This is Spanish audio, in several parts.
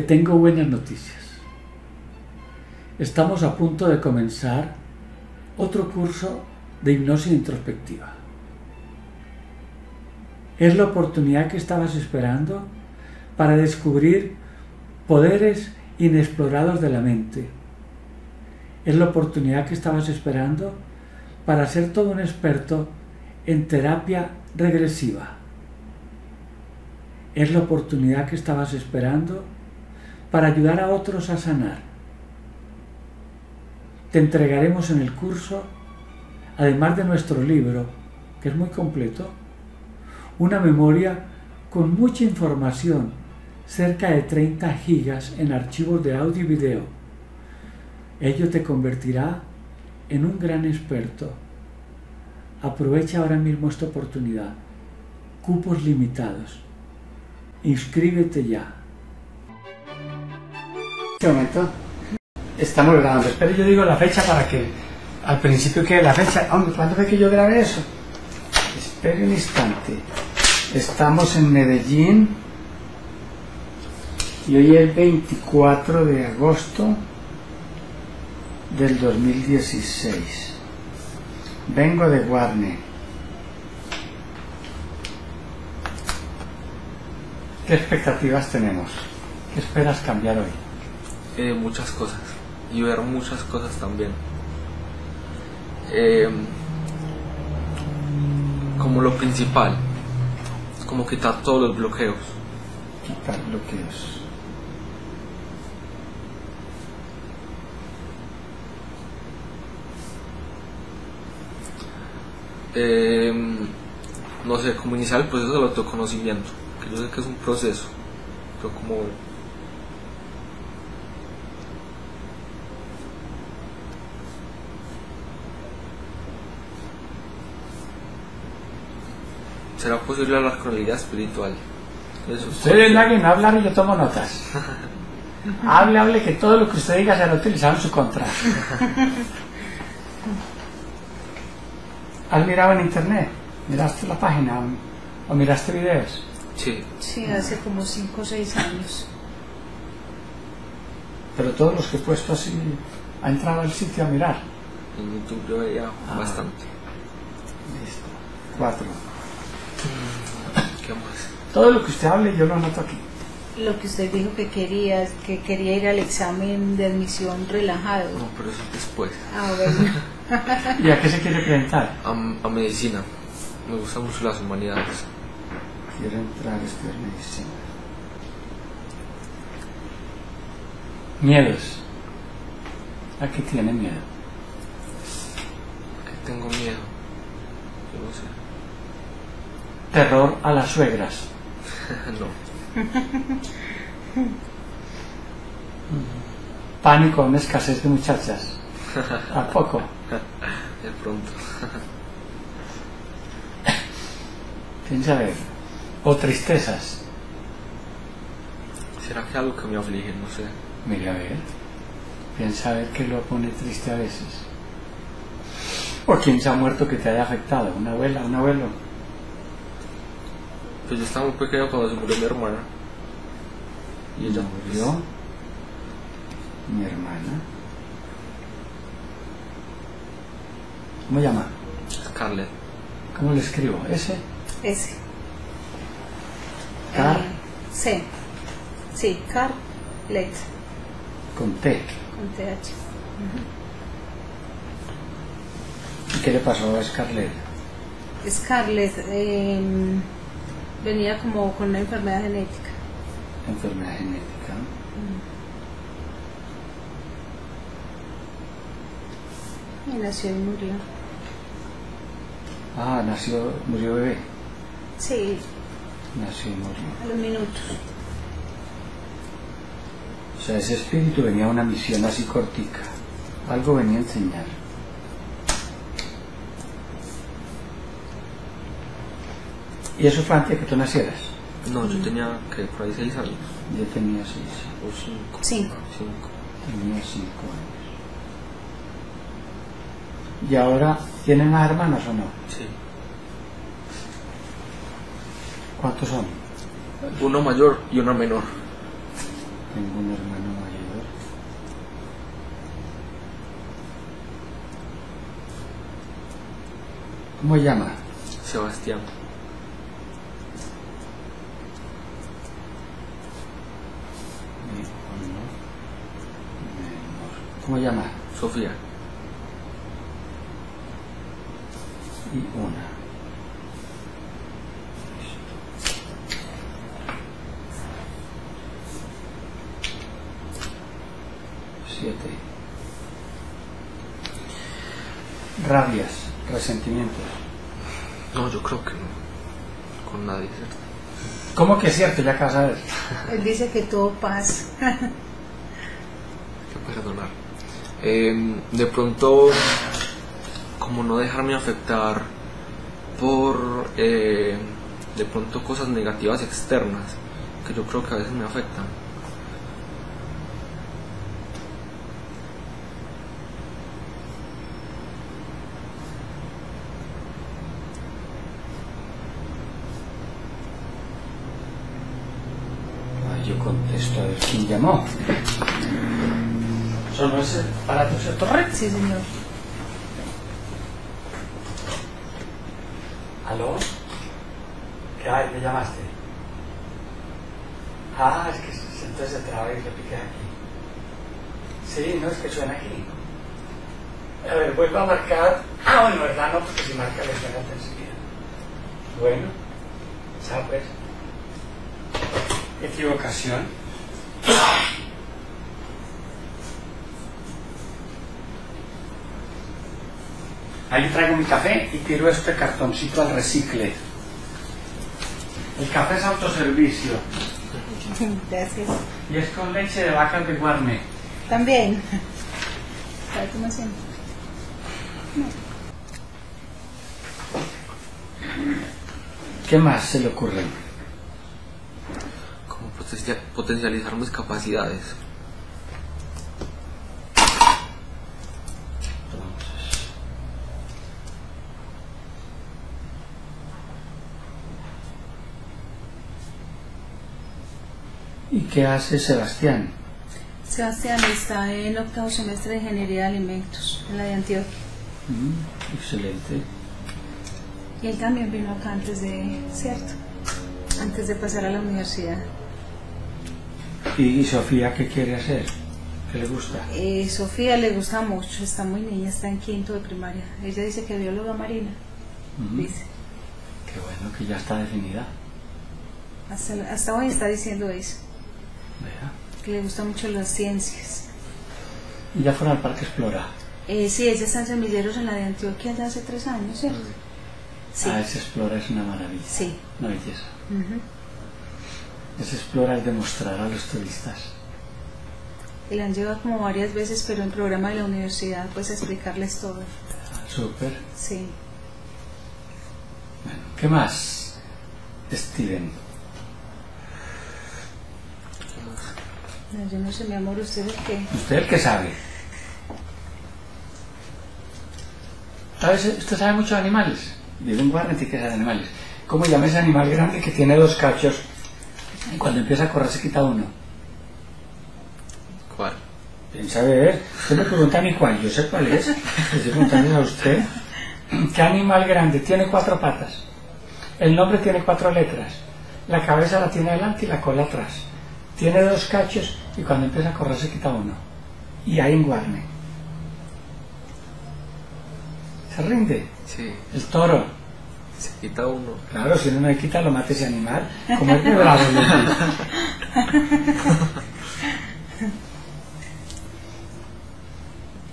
Tengo buenas noticias. Estamos a punto de comenzar otro curso de hipnosis introspectiva. Es la oportunidad que estabas esperando para descubrir poderes inexplorados de la mente. Es la oportunidad que estabas esperando para ser todo un experto en terapia regresiva. Es la oportunidad que estabas esperando para ayudar a otros a sanar. Te entregaremos en el curso, además de nuestro libro, que es muy completo, una memoria con mucha información, cerca de 30 gigas en archivos de audio y video. Ello te convertirá en un gran experto. Aprovecha ahora mismo esta oportunidad. Cupos limitados. Inscríbete ya. Este momento estamos grabando. Espero yo digo la fecha para que al principio quede la fecha. Hombre, ¿cuándo fue que yo grabé eso? Espere un instante. Estamos en Medellín y hoy es 24 de agosto del 2016. Vengo de Guarne. ¿Qué expectativas tenemos? ¿Qué esperas cambiar hoy? Eh, muchas cosas y ver muchas cosas también. Eh, como lo principal, como quitar todos los bloqueos. Quitar bloqueos. Eh, no sé, como iniciar el proceso del autoconocimiento, que yo sé que es un proceso, pero como será posible hablar con la idea espiritual. Eso es Usted es la que no hablar y yo tomo notas. hable, hable, que todo lo que usted diga será utilizado en su contra. ¿Has mirado en internet? ¿Miraste la página o, o miraste videos? Sí, Sí, hace como 5 o 6 años. Pero todos los que he puesto así, ha entrado al sitio a mirar. en YouTube yo veía Ah. bastante. Listo. Cuatro. ¿Qué más? Todo lo que usted hable yo lo anoto aquí. Lo que usted dijo que quería, que quería ir al examen de admisión relajado. No, pero eso es después. Ah, bueno. ¿Y a qué se quiere presentar? A, a medicina. Me gustan mucho las humanidades. Quiero entrar a estudiar medicina. Miedos. ¿A qué tiene miedo? Que tengo miedo. Yo no sé. Terror a las suegras. no. Pánico a una escasez de muchachas. ¿A poco? De pronto. Piensa a ver. O tristezas. ¿Será que algo que me aflige? No sé. Mira a ver. Piensa a ver qué lo pone triste a veces. O quién se ha muerto que te haya afectado. Una abuela, un abuelo. Pues yo estaba muy pequeño cuando se murió mi hermana. Y ella murió. Mi hermana. ¿Cómo llama? Scarlett. ¿Cómo le escribo? ¿Ese? Ese. Car. Eh, sí. Sí, Carlet. Con T. Con TH. ¿Y qué le pasó a Scarlett? Scarlett eh, venía como con una enfermedad genética. Enfermedad genética. Y nació y murió. Ah, nació, murió bebé. Sí, Nació y murió. a los minutos. O sea, ese espíritu venía a una misión así cortica. Algo venía a enseñar. ¿Y eso de que tú nacieras? No, yo tenía que por ahí seis años. Yo tenía seis. O cinco. Cinco. Cinco. Tenía cinco años. ¿Y ahora tienen más hermanos o no? Sí. ¿Cuántos son? Uno mayor y uno menor. Tengo un hermano mayor. ¿Cómo llama? Sebastián. ¿Cómo llama? Sofía. Y una. Siete. Rabias, resentimientos. No, yo creo que no. Con nadie, ¿cierto? ¿Cómo que es cierto? Ya acabas de ver. Él dice que todo pasa. Eh, de pronto, como no dejarme afectar por eh, de pronto cosas negativas externas que yo creo que a veces me afectan. Yo contesto a ver quién llamó. ¿Solo ese aparato se torre? Sí, señor. ¿Aló? ¿Qué hay? ¿Me llamaste? Ah, es que entonces se traba y le piqué aquí. Sí, no, es que suena aquí. A ver, vuelvo a marcar. Ah, bueno, ¿verdad? No, porque si marca le suena enseguida. Bueno, pues. Equivocación. Ahí traigo mi café y tiro este cartoncito al recicle. El café es autoservicio Gracias. y es con leche de vaca de guarne. También. ¿Sabe cómo? ¿Qué más se le ocurre? Como potencia- potencializar mis capacidades. ¿Y qué hace Sebastián? Sebastián está en octavo semestre de Ingeniería de Alimentos en la de Antioquia. Mm, excelente. Y él también vino acá antes de, ¿cierto? Antes de pasar a la universidad. ¿Y, y Sofía qué quiere hacer? ¿Qué le gusta? Eh, Sofía le gusta mucho, está muy niña, está en quinto de primaria. Ella dice que bióloga marina, Mm, dice. Qué bueno que ya está definida. Hasta, hasta hoy está diciendo eso, Que le gustan mucho las ciencias. Y ya fueron al Parque Explora. Eh, sí, ella está en semilleros en la de Antioquia ya hace tres años, ¿cierto? Sí. Ah, ese Explora es una maravilla. Sí. Una belleza. Ujú. Ese Explora es demostrar a los turistas. Y la han llevado como varias veces, pero en programa de la universidad, pues a explicarles todo. Ah, Súper. Sí. Bueno, ¿qué más? Steven. No, yo no sé, mi amor, ¿usted es qué? ¿Usted el que sabe? ¿Sabes? ¿Usted sabe mucho de animales? Vive en Guarneti que sabe de animales. ¿Cómo llama ese animal grande que tiene dos cachos y cuando empieza a correr se quita uno? ¿Cuál? Piensa ver. Usted me pregunta a mí cuál, yo sé cuál es. Estoy preguntando a usted. ¿Qué animal grande? Tiene cuatro patas. El nombre tiene cuatro letras. La cabeza la tiene adelante y la cola atrás. Tiene dos cachos y cuando empieza a correr se quita uno. Y hay en Guarne. Se rinde. Sí, El toro. se quita uno. Claro, si uno no le quita, lo mata ese animal. Como es bravo.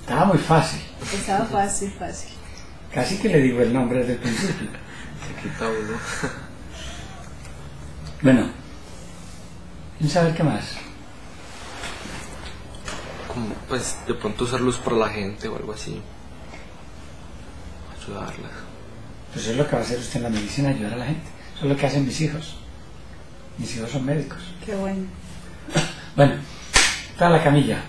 Estaba muy fácil. Estaba fácil, fácil. Casi que le digo el nombre desde el principio. Se quita uno. Bueno, ¿quién sabe qué más? Como, pues de pronto usar luz por la gente o algo así. Ayudarlas. Pues eso es lo que va a hacer usted en la medicina, ayudar a la gente. Eso es lo que hacen mis hijos. Mis hijos son médicos. Qué bueno. Bueno, está la camilla.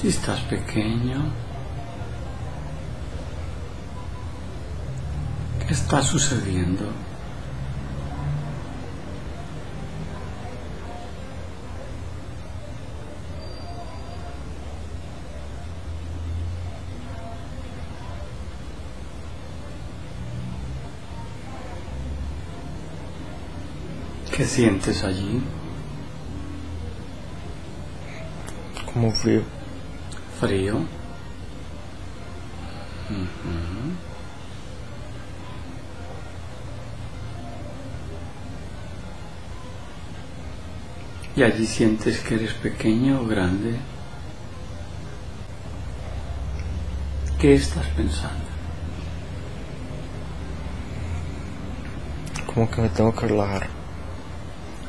Si estás pequeño. Está sucediendo. ¿Qué sientes allí? Como frío. Frío. ¿Y allí sientes que eres pequeño o grande? ¿Qué estás pensando? Como que me tengo que relajar.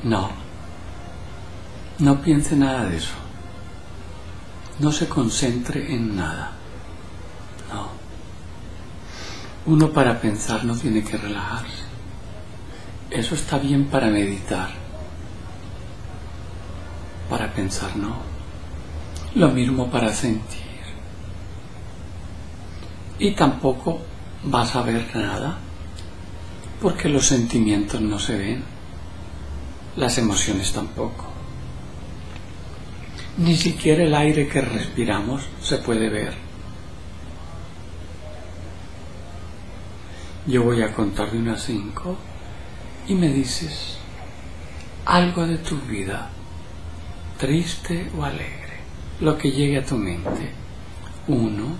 No. No piense nada de eso. No se concentre en nada. No. Uno para pensar no tiene que relajarse. Eso está bien para meditar. Pensar no. Lo mismo para sentir. Y tampoco vas a ver nada porque los sentimientos no se ven. Las emociones tampoco. Ni siquiera el aire que respiramos se puede ver. Yo voy a contar de unas cinco y me dices algo de tu vida, triste o alegre, lo que llegue a tu mente. Uno,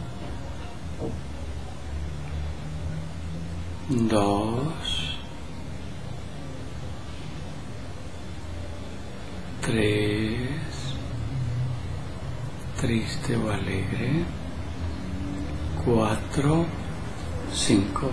dos, tres, triste o alegre, cuatro, cinco.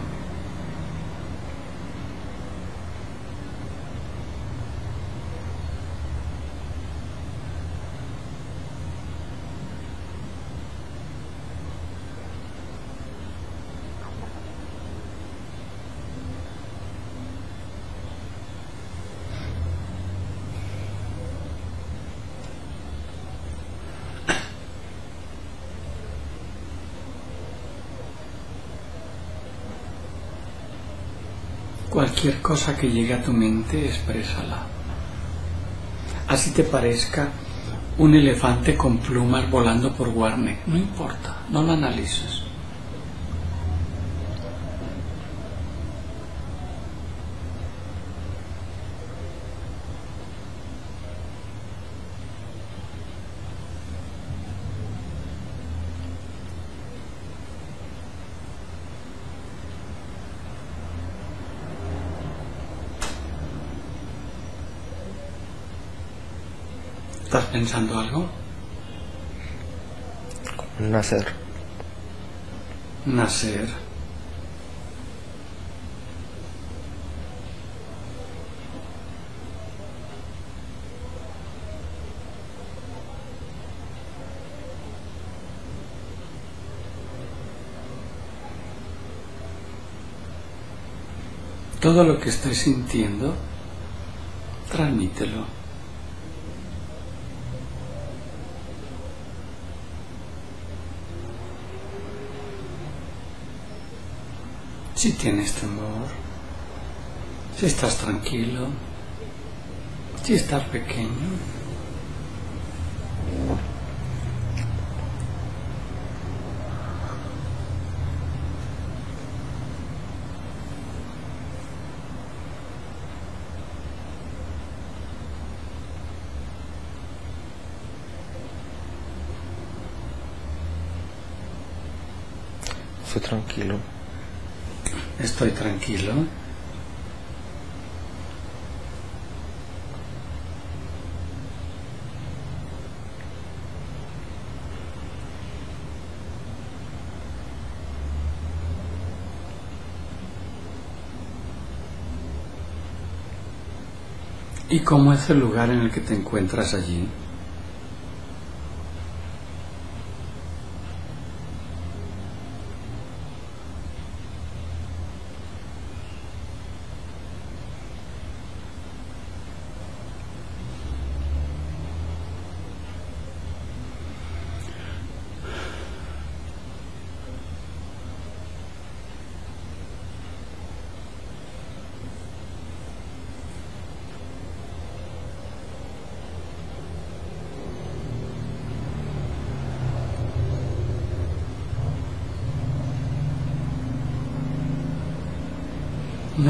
Cualquier cosa que llegue a tu mente, exprésala. Así te parezca un elefante con plumas volando por Warner. No importa, no lo analices. ¿Estás pensando algo? Nacer. Nacer. Todo lo que estés sintiendo, transmítelo. Si tienes temor, si estás tranquilo, si estás pequeño, Estoy tranquilo. Estoy tranquilo. ¿Y cómo es el lugar en el que te encuentras allí?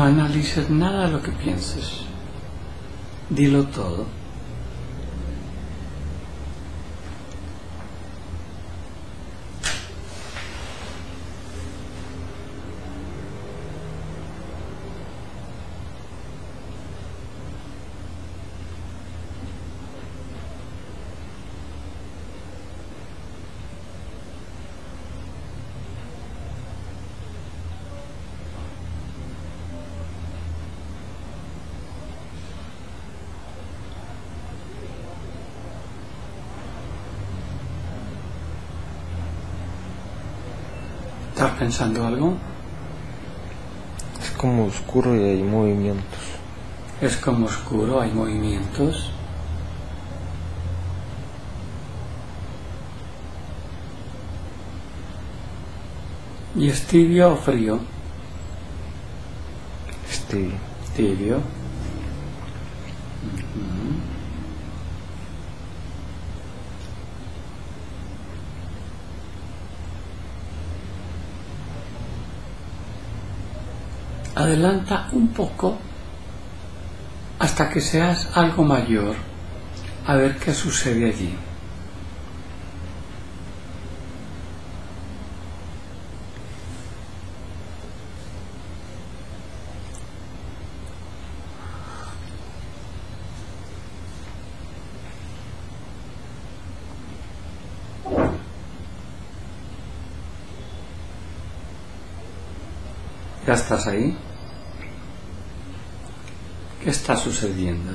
No analices nada de lo que pienses. Dilo todo. Pensando algo? Es como oscuro y hay movimientos. Es como oscuro, hay movimientos. ¿Y es tibio o frío? Este, Tibio. Ujú. Adelanta un poco hasta que seas algo mayor a ver qué sucede allí. ¿Ya estás ahí? ¿Qué está sucediendo?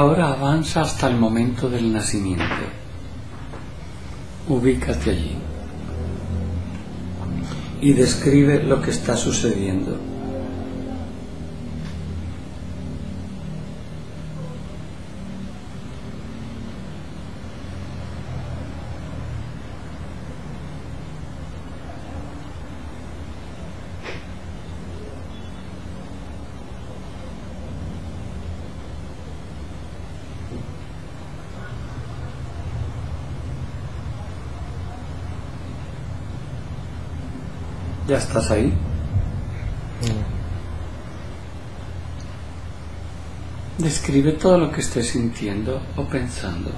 Ahora avanza hasta el momento del nacimiento. Ubícate allí y describe lo que está sucediendo. Estás ahí? Describe todo lo que estés sintiendo o pensando.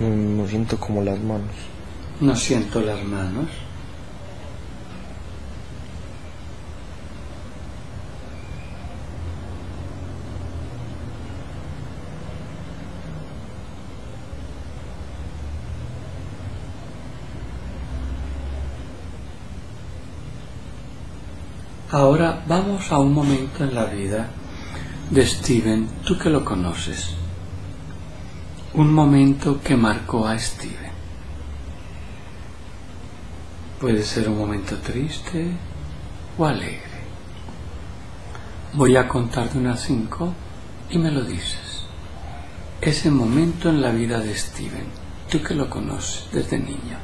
mm, me siento como las manos. No siento las manos. Ahora a un momento en la vida de Steven, tú que lo conoces. Un momento que marcó a Steven. Puede ser un momento triste o alegre. Voy a contar de unas cinco y me lo dices. Ese momento en la vida de Steven, tú que lo conoces desde niño.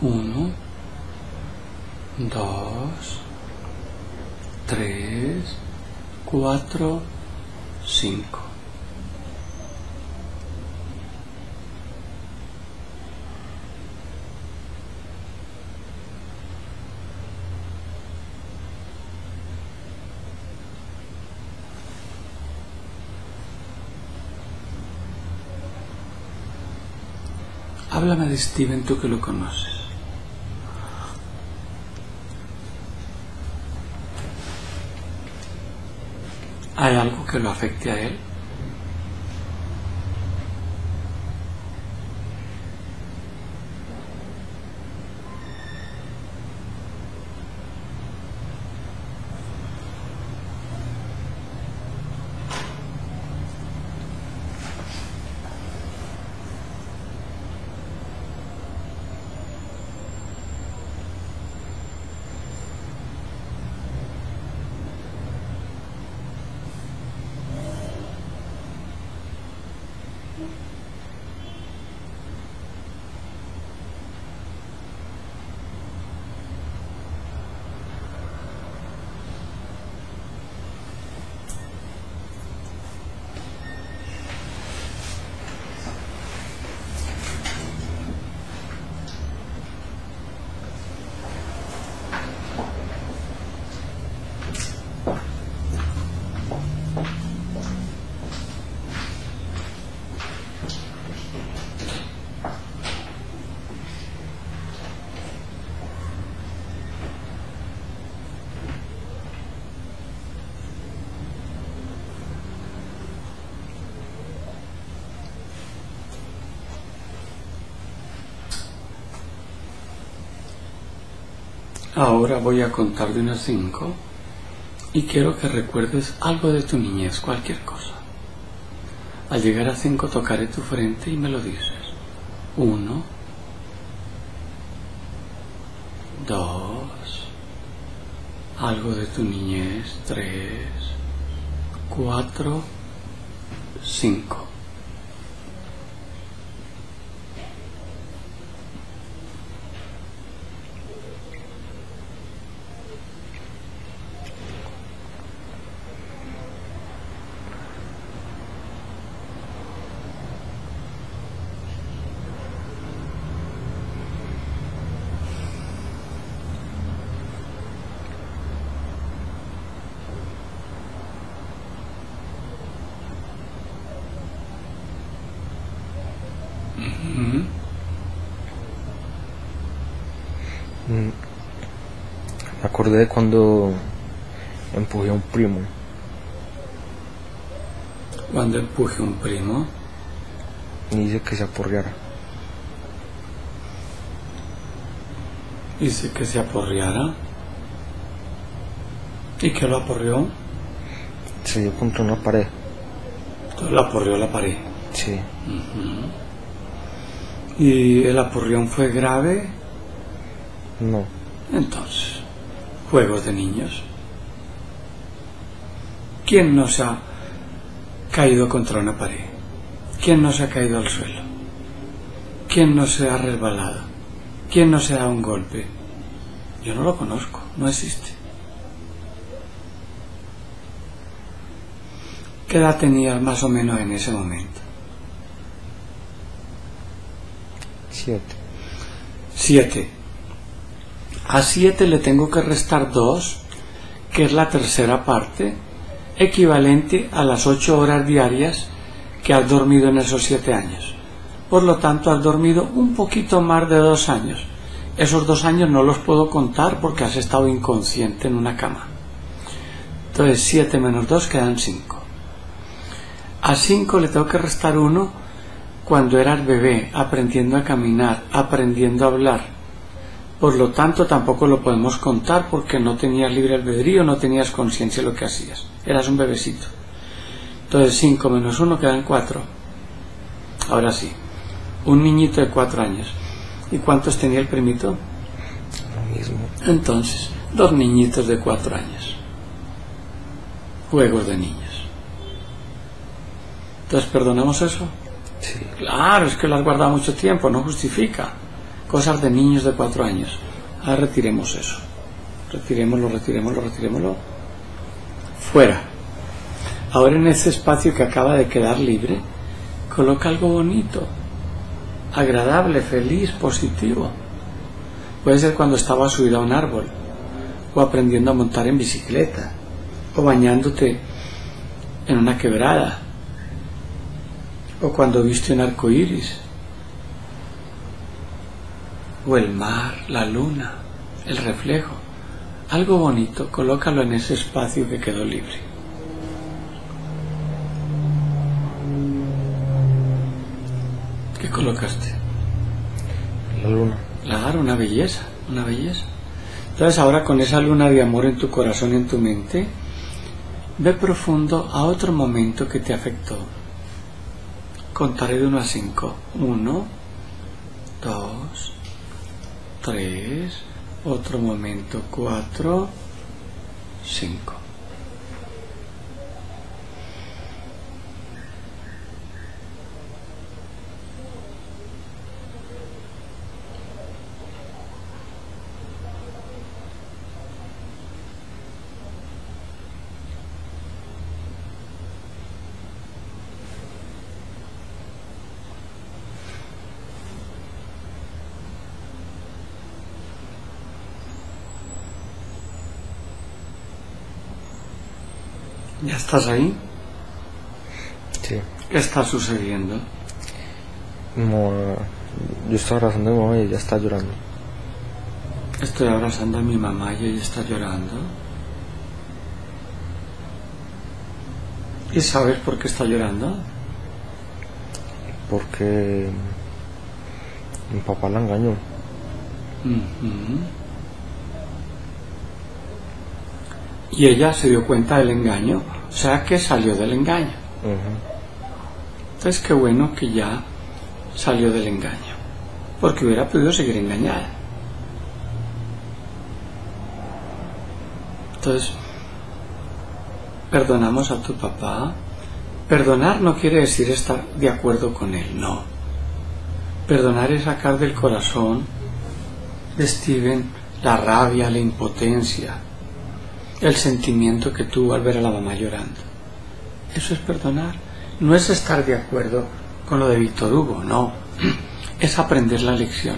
Uno, dos, tres, cuatro, cinco. Háblame de Steven, tú que lo conoces. ¿Hay algo que lo afecte a él? Ahora voy a contar de unas cinco y quiero que recuerdes algo de tu niñez, cualquier cosa. Al llegar a cinco tocaré tu frente y me lo dices. Uno, dos, algo de tu niñez, tres, cuatro, cinco. Ujú. Mm. Me acordé de cuando empujé a un primo. Cuando empuje un primo, y hice que se aporreara. hice que se aporreara. ¿Y que lo aporreó? Se dio contra una pared. Entonces lo aporreó la pared. Sí. ¿Y el aporreón fue grave? No. Entonces, juegos de niños. ¿Quién no se ha caído contra una pared? ¿Quién no se ha caído al suelo? ¿Quién no se ha resbalado? ¿Quién no se ha dado un golpe? Yo no lo conozco, no existe. ¿Qué edad tenías más o menos en ese momento? Siete. Siete. A siete le tengo que restar dos, que es la tercera parte, equivalente a las ocho horas diarias que has dormido en esos siete años. Por lo tanto, has dormido un poquito más de dos años. Esos dos años no los puedo contar porque has estado inconsciente en una cama. Entonces, siete menos dos quedan cinco. A cinco le tengo que restar uno cuando eras bebé, aprendiendo a caminar, aprendiendo a hablar. Por lo tanto, tampoco lo podemos contar porque no tenías libre albedrío, no tenías conciencia de lo que hacías. Eras un bebecito. Entonces, 5 menos 1 quedan 4. Ahora sí, un niñito de 4 años. ¿Y cuántos tenía el primito? Lo mismo. Entonces, dos niñitos de 4 años. Juegos de niños. Entonces, ¿perdonamos eso? Sí. Claro, es que lo has guardado mucho tiempo, no justifica. Cosas de niños de cuatro años. Ahora retiremos eso. Retirémoslo, retirémoslo, retirémoslo. Fuera. Ahora en ese espacio que acaba de quedar libre, coloca algo bonito, agradable, feliz, positivo. Puede ser cuando estaba subido a un árbol, o aprendiendo a montar en bicicleta, o bañándote en una quebrada, o cuando viste un arco iris, o el mar, la luna, el reflejo. Algo bonito, colócalo en ese espacio que quedó libre. ¿Qué colocaste? La luna. Claro, una belleza, una belleza. Entonces ahora con esa luna de amor en tu corazón y en tu mente, ve profundo a otro momento que te afectó. Contaré de 1 a 5. 1, 2, 3, otro momento 4, 5. ¿Ya estás ahí? Sí. ¿Qué está sucediendo? No, yo estoy abrazando a mi mamá y ella está llorando. Estoy abrazando a mi mamá y ella está llorando. ¿Y sabes por qué está llorando? Porque mi papá la engañó. Ujú. Y ella se dio cuenta del engaño, o sea que salió del engaño. Entonces qué bueno que ya salió del engaño, porque hubiera podido seguir engañada. Entonces, perdonamos a tu papá. Perdonar no quiere decir estar de acuerdo con él, no. Perdonar es sacar del corazón de Steven la rabia, la impotencia, el sentimiento que tuvo al ver a la mamá llorando. Eso es perdonar. No es estar de acuerdo con lo de Víctor Hugo, no. Es aprender la lección.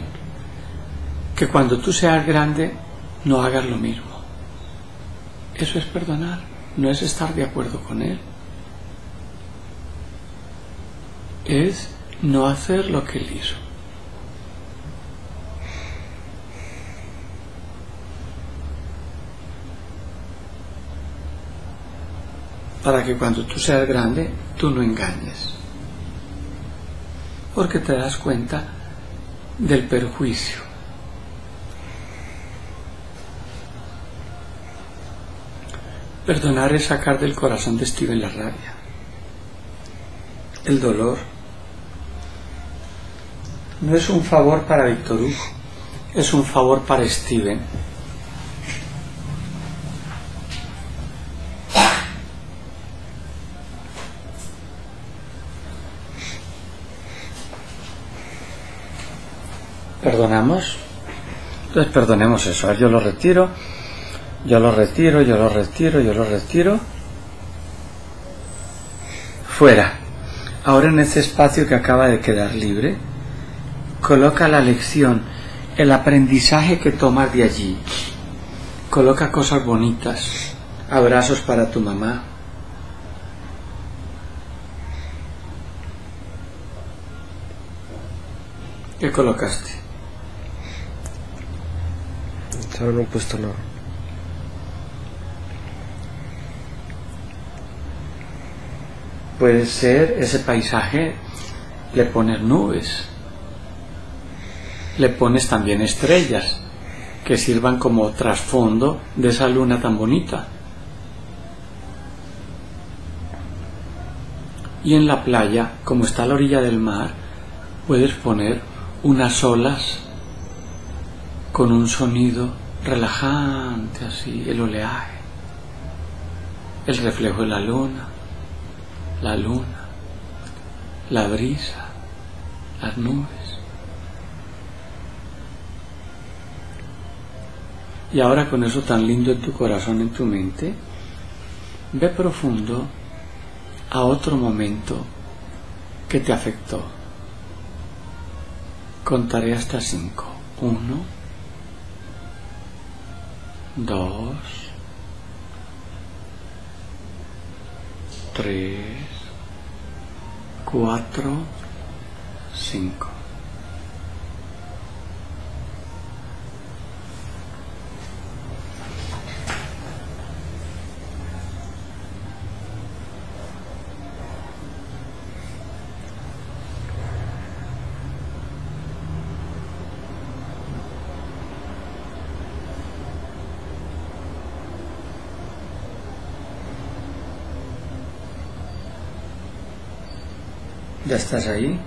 Que cuando tú seas grande no hagas lo mismo. Eso es perdonar, no es estar de acuerdo con él. Es no hacer lo que él hizo. Para que cuando tú seas grande tú no engañes. Porque te das cuenta del perjuicio. Perdonar es sacar del corazón de Steven la rabia, el dolor. No es un favor para Víctor Hugo, es un favor para Steven. Entonces perdonemos eso. Yo lo retiro, yo lo retiro, yo lo retiro, yo lo retiro. Fuera. Ahora en ese espacio que acaba de quedar libre, coloca la lección, el aprendizaje que tomas de allí. Coloca cosas bonitas, abrazos para tu mamá. ¿Qué colocaste? No he puesto nada. Puede ser ese paisaje, le pones nubes, le pones también estrellas que sirvan como trasfondo de esa luna tan bonita. Y en la playa, como está a la orilla del mar, puedes poner unas olas con un sonido relajante así, el oleaje, el reflejo de la luna, la luna, la brisa, las nubes. Y ahora con eso tan lindo en tu corazón, en tu mente, ve profundo a otro momento que te afectó. Contaré hasta cinco. Uno, dos, tres, cuatro, cinco. ¿Ya estás ahí?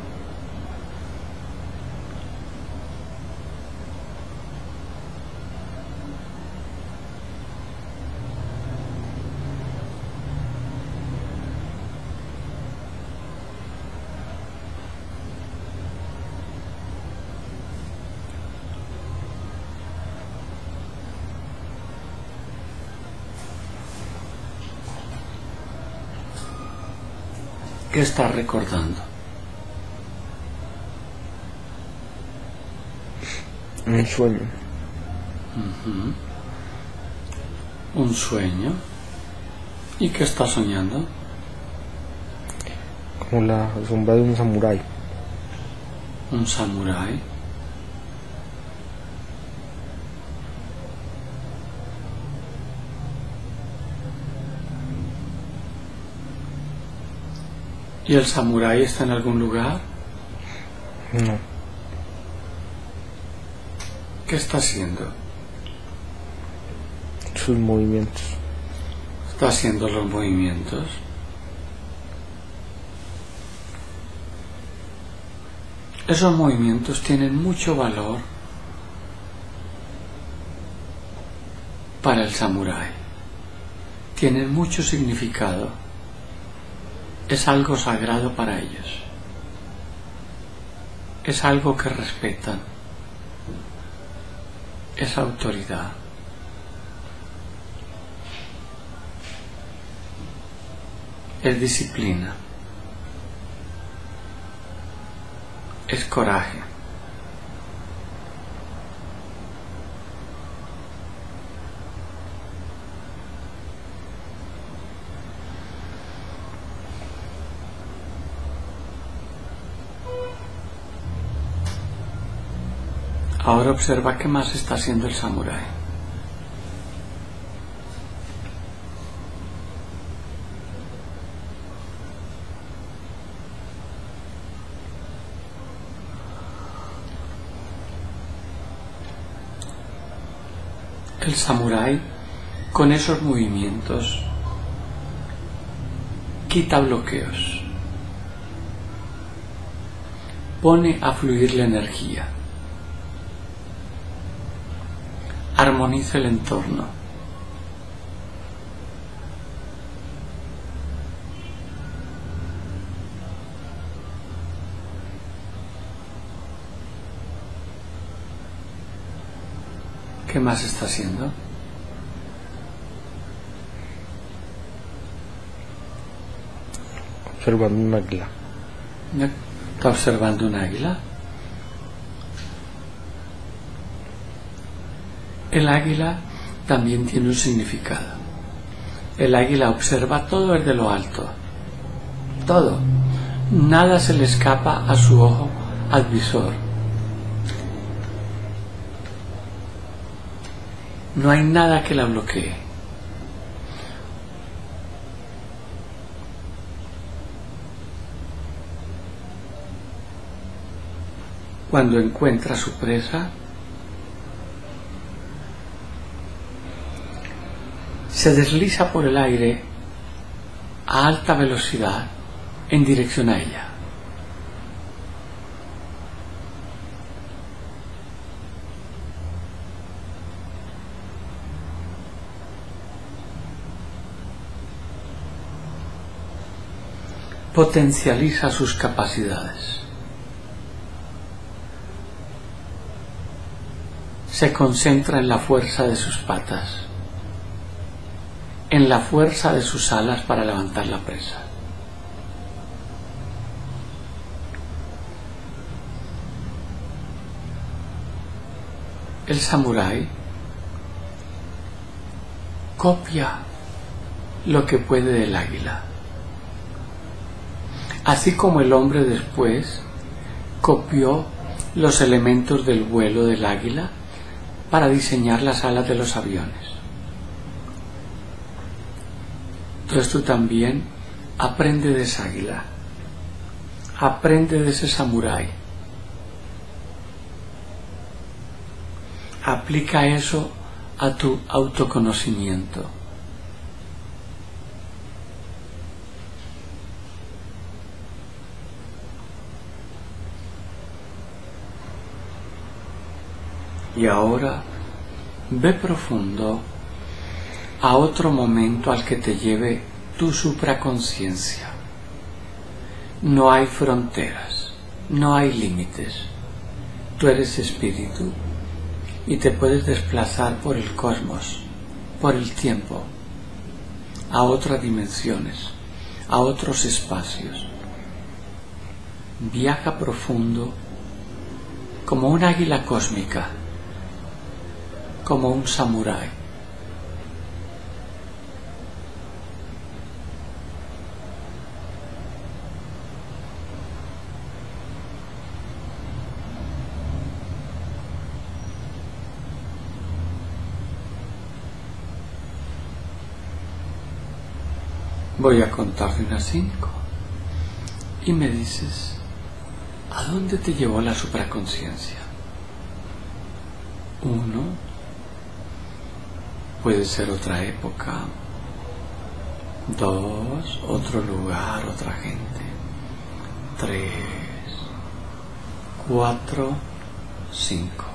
¿Qué estás recordando? Un sueño. Un sueño. ¿Y qué estás soñando? Como la sombra de un samurái. Un samurái. ¿Y el samurái está en algún lugar? No. ¿Qué está haciendo? Sus movimientos. está haciendo los movimientos. Esos movimientos tienen mucho valor para el samurái. Tienen mucho significado. Es algo sagrado para ellos. Es algo que respetan. Es autoridad. Es disciplina. Es coraje. Ahora observa qué más está haciendo el samurái. El samurái con esos movimientos quita bloqueos, pone a fluir la energía. Armoniza el entorno. ¿Qué más está haciendo? Observando un águila. ¿Está observando un águila? El águila también tiene un significado. El águila observa todo desde lo alto. Todo. Nada se le escapa a su ojo advisor. No hay nada que la bloquee. Cuando encuentra su presa, se desliza por el aire a alta velocidad en dirección a ella. Potencializa sus capacidades. Se concentra en la fuerza de sus patas en la fuerza de sus alas para levantar la presa. El samurái copia lo que puede del águila, así como el hombre después copió los elementos del vuelo del águila para diseñar las alas de los aviones. Tú también aprende de esa águila, aprende de ese samurái, aplica eso a tu autoconocimiento. Y ahora ve profundo a otro momento al que te lleve tu supraconciencia. No hay fronteras, no hay límites. Tú eres espíritu y te puedes desplazar por el cosmos, por el tiempo, a otras dimensiones, a otros espacios. Viaja profundo como un águila cósmica, como un samurái Voy a contar de unas cinco. Y me dices, ¿a dónde te llevó la supraconciencia? Uno, puede ser otra época, dos, otro lugar, otra gente, tres, cuatro, cinco.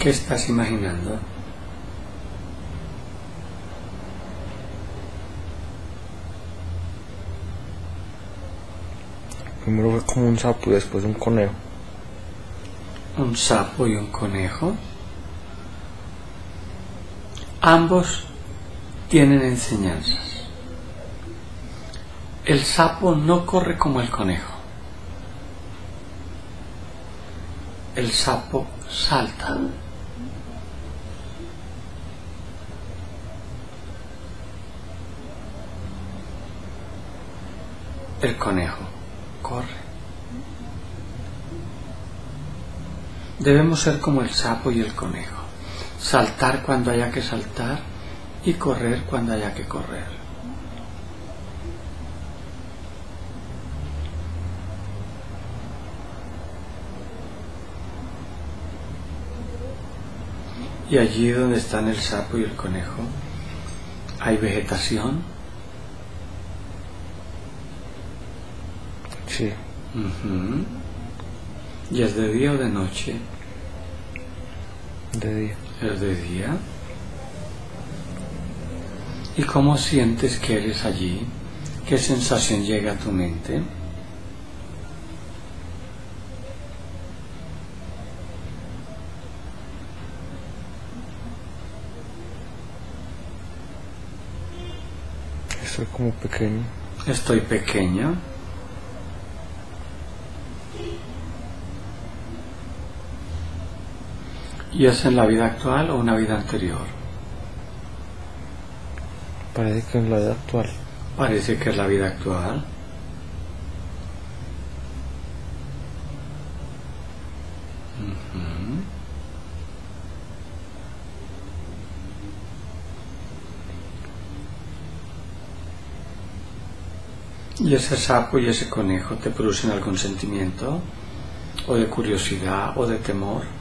¿Qué estás imaginando? Primero fue como un sapo y después un conejo. Un sapo y un conejo. Ambos tienen enseñanzas. El sapo no corre como el conejo. El sapo salta. El conejo corre. Debemos ser como el sapo y el conejo. Saltar cuando haya que saltar y correr cuando haya que correr. Y allí donde están el sapo y el conejo hay vegetación. Sí. ¿Y es de día o de noche? De día. Es de día. ¿Y cómo sientes que eres allí? ¿Qué sensación llega a tu mente? Estoy como pequeño. Estoy pequeño. ¿Y es en la vida actual o una vida anterior? Parece que en la edad actual. Parece que es la vida actual. ¿Y ese sapo y ese conejo te producen algún sentimiento? ¿O de curiosidad o de temor?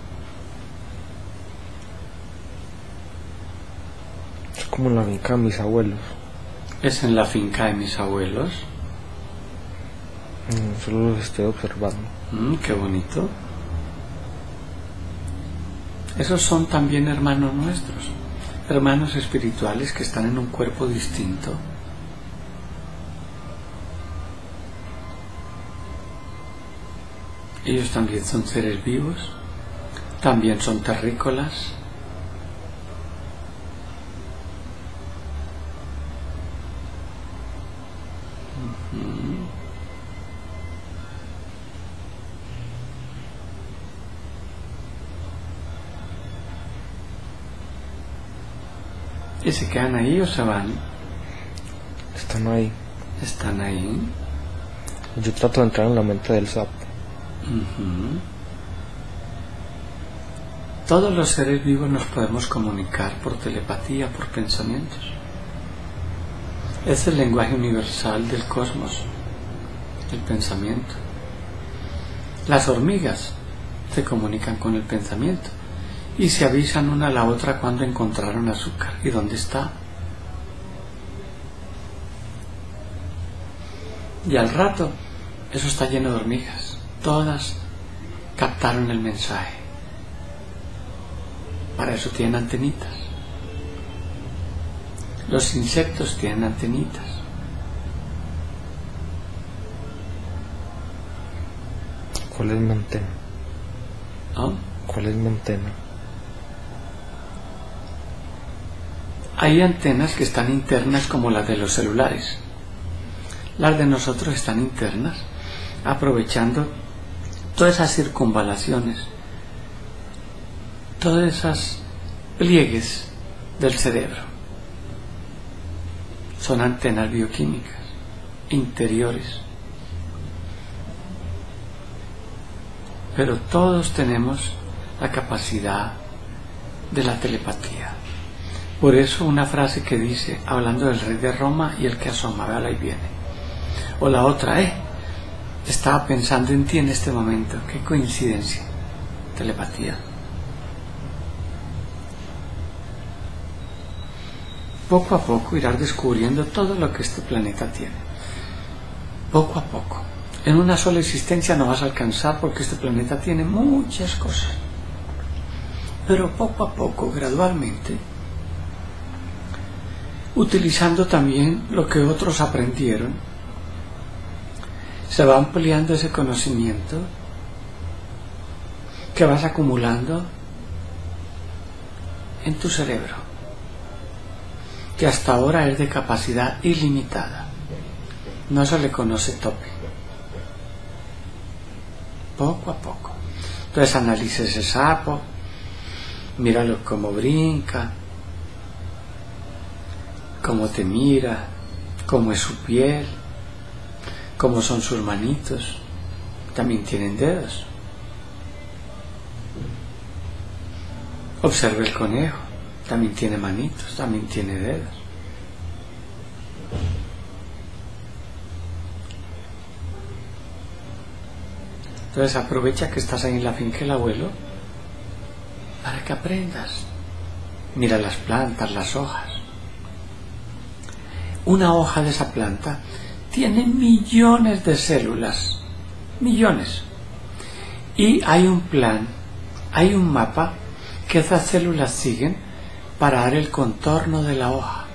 Como en la finca de mis abuelos. Es en la finca de mis abuelos. Mm, Solo los estoy observando. Mm, qué bonito. Esos son también hermanos nuestros, hermanos espirituales que están en un cuerpo distinto. Ellos también son seres vivos, también son terrícolas. ¿Y se quedan ahí o se van? Están ahí. Están ahí. Yo trato de entrar en la mente del sapo. Todos los seres vivos nos podemos comunicar por telepatía, por pensamientos. Es el lenguaje universal del cosmos, el pensamiento. Las hormigas se comunican con el pensamiento y se avisan una a la otra cuando encontraron azúcar y dónde está. Y al rato, eso está lleno de hormigas. Todas captaron el mensaje. Para eso tienen antenitas. Los insectos tienen antenitas. ¿Cuál es mi antena? ¿no? ¿Cuál es mi antena? Hay antenas que están internas como las de los celulares. Las de nosotros están internas, aprovechando todas esas circunvalaciones, todas esas pliegues del cerebro. Son antenas bioquímicas interiores. Pero todos tenemos la capacidad de la telepatía. Por eso una frase que dice, hablando del rey de Roma y el que asoma, véala y viene. O la otra, eh, estaba pensando en ti en este momento. Qué coincidencia. Telepatía. Poco a poco irás descubriendo todo lo que este planeta tiene. Poco a poco. En una sola existencia no vas a alcanzar porque este planeta tiene muchas cosas. Pero poco a poco, gradualmente, utilizando también lo que otros aprendieron, se va ampliando ese conocimiento que vas acumulando en tu cerebro, que hasta ahora es de capacidad ilimitada. No se le conoce tope. Poco a poco. Entonces analice ese sapo, míralo cómo brinca, cómo te mira, cómo es su piel, cómo son sus manitos. También tienen dedos. Observe el conejo, también tiene manitos, también tiene dedos. Entonces aprovecha que estás ahí en la finca del abuelo para que aprendas. Mira las plantas, las hojas. Una hoja de esa planta tiene millones de células, millones. Y hay un plan, hay un mapa que esas células siguen para dar el contorno de la hoja.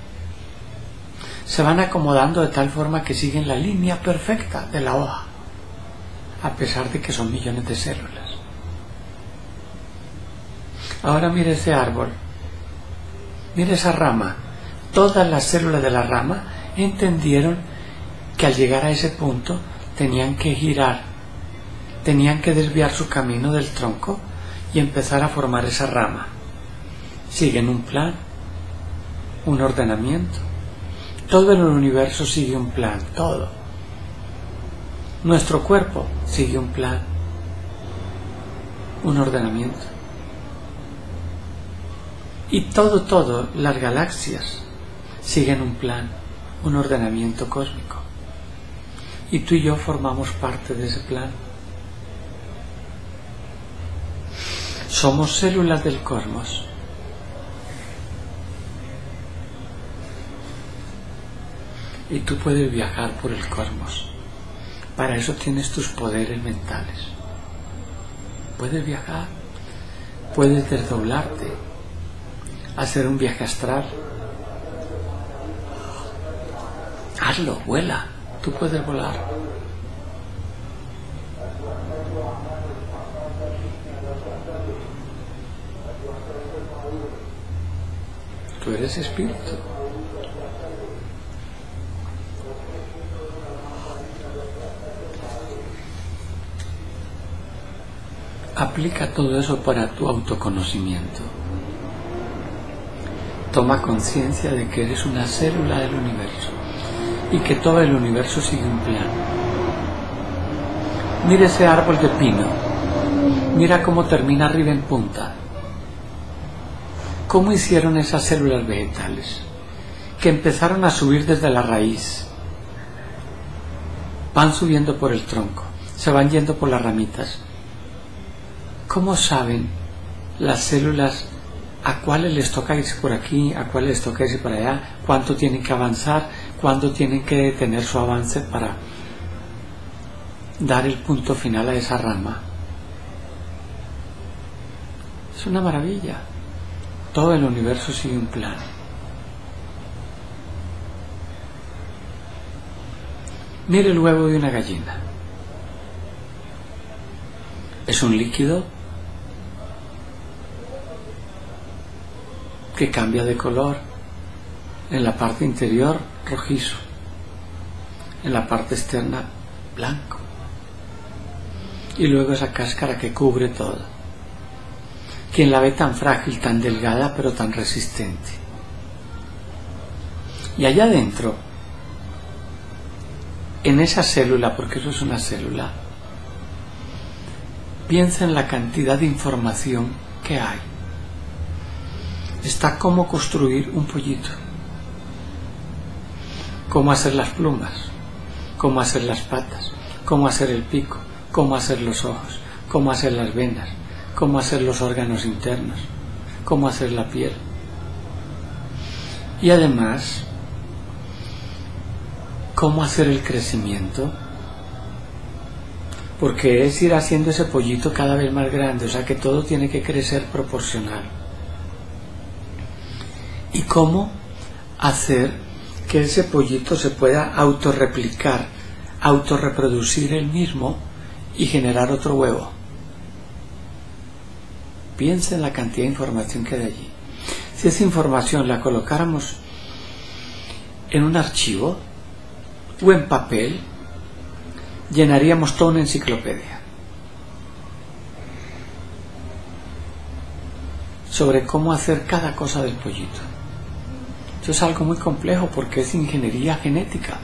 Se van acomodando de tal forma que siguen la línea perfecta de la hoja a pesar de que son millones de células. Ahora mire ese árbol, mire esa rama. Todas las células de la rama entendieron que al llegar a ese punto tenían que girar, tenían que desviar su camino del tronco y empezar a formar esa rama. Siguen un plan, un ordenamiento. Todo el universo sigue un plan, todo. Nuestro cuerpo sigue un plan, un ordenamiento. Y todo, todo, las galaxias siguen un plan, un ordenamiento cósmico. Y tú y yo formamos parte de ese plan. Somos células del cosmos. Y tú puedes viajar por el cosmos. Para eso tienes tus poderes mentales. Puedes viajar, puedes desdoblarte, hacer un viaje astral. Hazlo, vuela, tú puedes volar. Tú eres espíritu. Aplica todo eso para tu autoconocimiento. Toma conciencia de que eres una célula del universo y que todo el universo sigue un plan. Mira ese árbol de pino. Mira cómo termina arriba en punta. ¿Cómo hicieron esas células vegetales? Que empezaron a subir desde la raíz. Van subiendo por el tronco, se van yendo por las ramitas ¿Cómo saben las células a cuáles les toca irse por aquí, a cuáles les toca irse por allá, cuánto tienen que avanzar, cuándo tienen que detener su avance para dar el punto final a esa rama? Es una maravilla. Todo el universo sigue un plan. Mire el huevo de una gallina. Es un líquido que cambia de color en la parte interior rojizo, en la parte externa blanco, y luego esa cáscara que cubre todo. Quien la ve tan frágil, tan delgada, pero tan resistente. Y allá adentro, en esa célula, porque eso es una célula, piensa en la cantidad de información que hay. Está cómo construir un pollito, cómo hacer las plumas, cómo hacer las patas, cómo hacer el pico, cómo hacer los ojos, cómo hacer las venas, cómo hacer los órganos internos, cómo hacer la piel. Y además, cómo hacer el crecimiento, porque es ir haciendo ese pollito cada vez más grande, o sea que todo tiene que crecer proporcional. Cómo hacer que ese pollito se pueda autorreplicar, autorreproducir él mismo y generar otro huevo. Piensa en la cantidad de información que hay allí. Si esa información la colocáramos en un archivo o en papel, llenaríamos toda una enciclopedia sobre cómo hacer cada cosa del pollito. Eso es algo muy complejo porque es ingeniería genética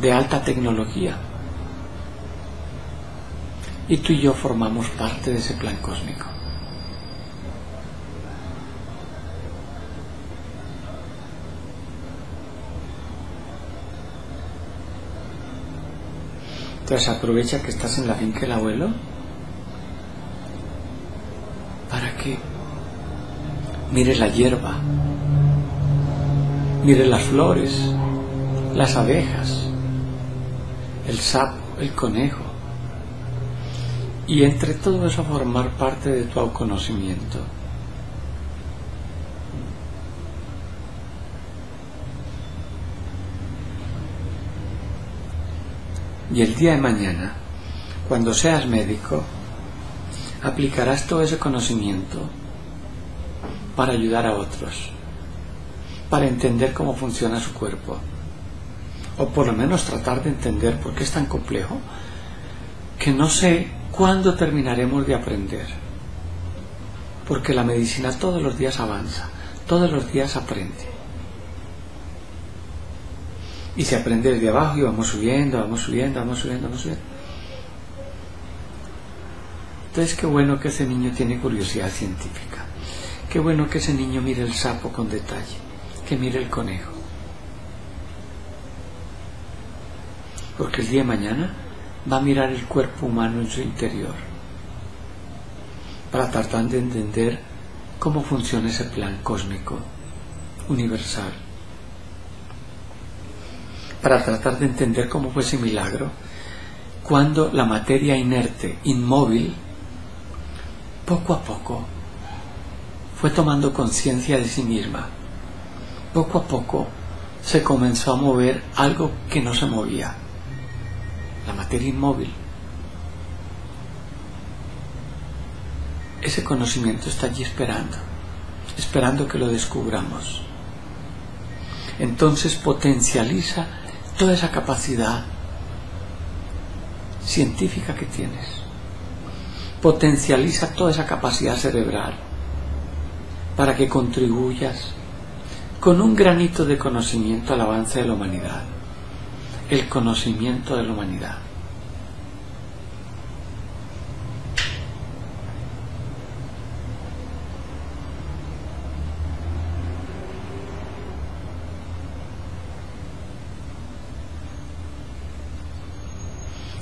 de alta tecnología. Y tú y yo formamos parte de ese plan cósmico. Entonces aprovecha que estás en la finca del abuelo para que mires la hierba, mires las flores, las abejas, el sapo, el conejo, y entre todo eso formar parte de tu autoconocimiento. Y el día de mañana, cuando seas médico, aplicarás todo ese conocimiento para ayudar a otros, para entender cómo funciona su cuerpo, o por lo menos tratar de entender por qué es tan complejo que no sé cuándo terminaremos de aprender, porque la medicina todos los días avanza, todos los días aprende. Y se aprende desde abajo y vamos subiendo, vamos subiendo, vamos subiendo, vamos subiendo. Entonces qué bueno que ese niño tiene curiosidad científica. Qué bueno que ese niño mire el sapo con detalle, que mire el conejo. Porque el día de mañana va a mirar el cuerpo humano en su interior para tratar de entender cómo funciona ese plan cósmico, universal para tratar de entender cómo fue ese milagro, cuando la materia inerte, inmóvil, poco a poco fue tomando conciencia de sí misma. Poco a poco se comenzó a mover algo que no se movía, la materia inmóvil. Ese conocimiento está allí esperando, esperando que lo descubramos. Entonces potencializa toda esa capacidad científica que tienes. Potencializa toda esa capacidad cerebral para que contribuyas con un granito de conocimiento al avance de la humanidad. El conocimiento de la humanidad.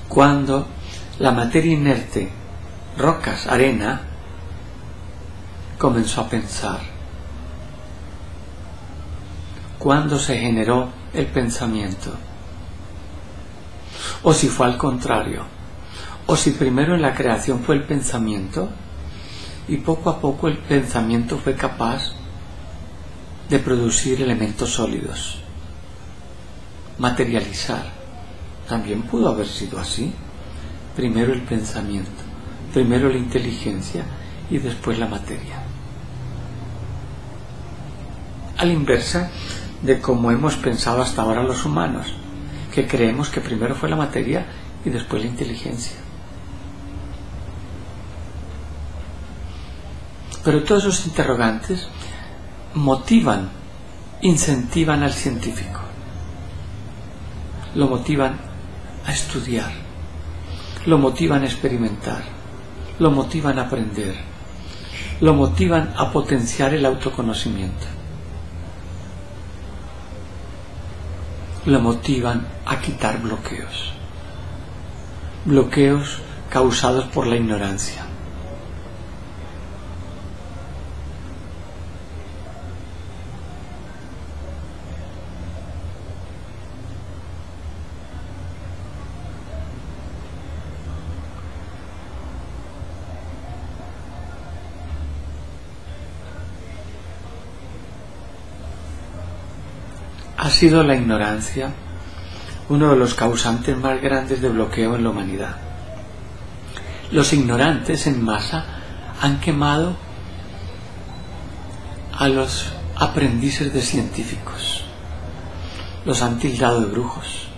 cuando la materia inerte, rocas, arena, comenzó a pensar. Cuando se generó el pensamiento. O si fue al contrario. O si primero en la creación fue el pensamiento y poco a poco el pensamiento fue capaz de producir elementos sólidos, materializar. También pudo haber sido así. Primero el pensamiento, primero la inteligencia y después la materia. a la inversa de como hemos pensado hasta ahora los humanos, que creemos que primero fue la materia y después la inteligencia. Pero todos esos interrogantes motivan, incentivan al científico, lo motivan a estudiar, lo motivan a experimentar, lo motivan a aprender, lo motivan a potenciar el autoconocimiento, lo motivan a quitar bloqueos, bloqueos causados por la ignorancia. Sido la ignorancia uno de los causantes más grandes de bloqueo en la humanidad. Los ignorantes en masa han quemado a los aprendices de científicos, los han tildado de brujos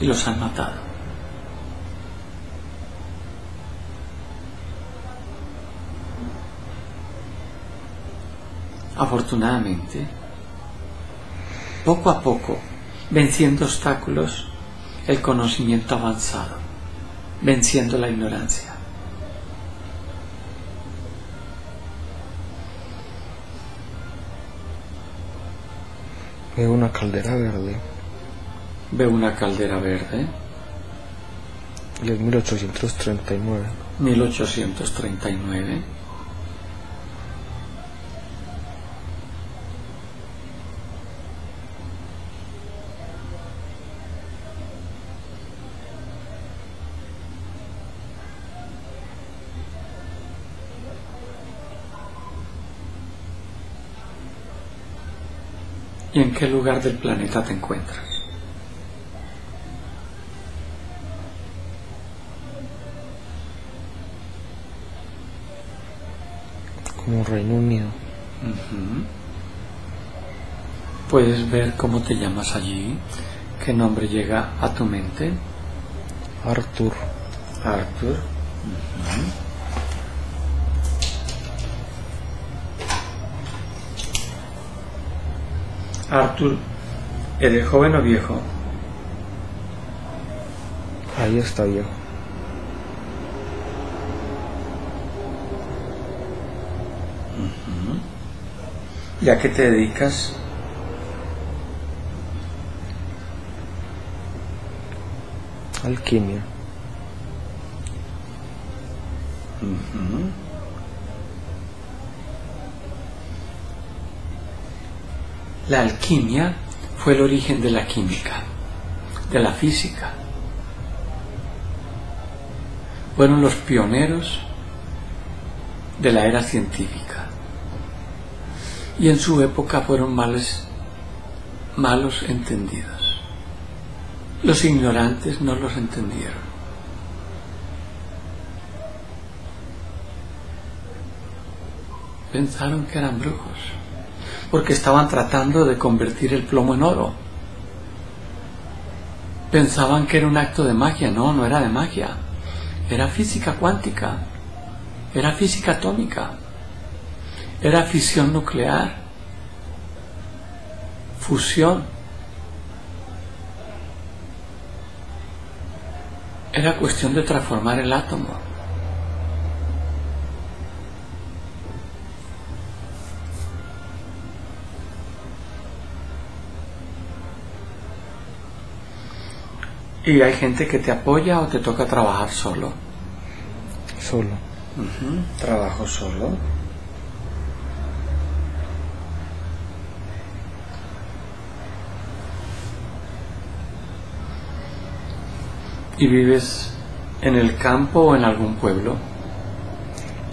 y los han matado. Afortunadamente, poco a poco, venciendo obstáculos, el conocimiento avanzado, venciendo la ignorancia. Veo una caldera verde. Veo una caldera verde. Y es 1839. 1839. ¿Y en qué lugar del planeta te encuentras? Como Reino Unido. ¿Puedes ver cómo te llamas allí? ¿Qué nombre llega a tu mente? Arthur. Arthur. Arthur, ¿eres joven o viejo? Ahí está viejo. ¿Y a qué te dedicas? Alquimia. La alquimia fue el origen de la química, de la física. Fueron los pioneros de la era científica. Y en su época fueron males, malos entendidos. Los ignorantes no los entendieron. Pensaron que eran brujos porque estaban tratando de convertir el plomo en oro. Pensaban que era un acto de magia, no, no era de magia, era física cuántica, era física atómica, era fisión nuclear, fusión. Era cuestión de transformar el átomo. Y hay gente que te apoya o te toca trabajar solo. Solo. Trabajo solo. ¿Y vives en el campo o en algún pueblo?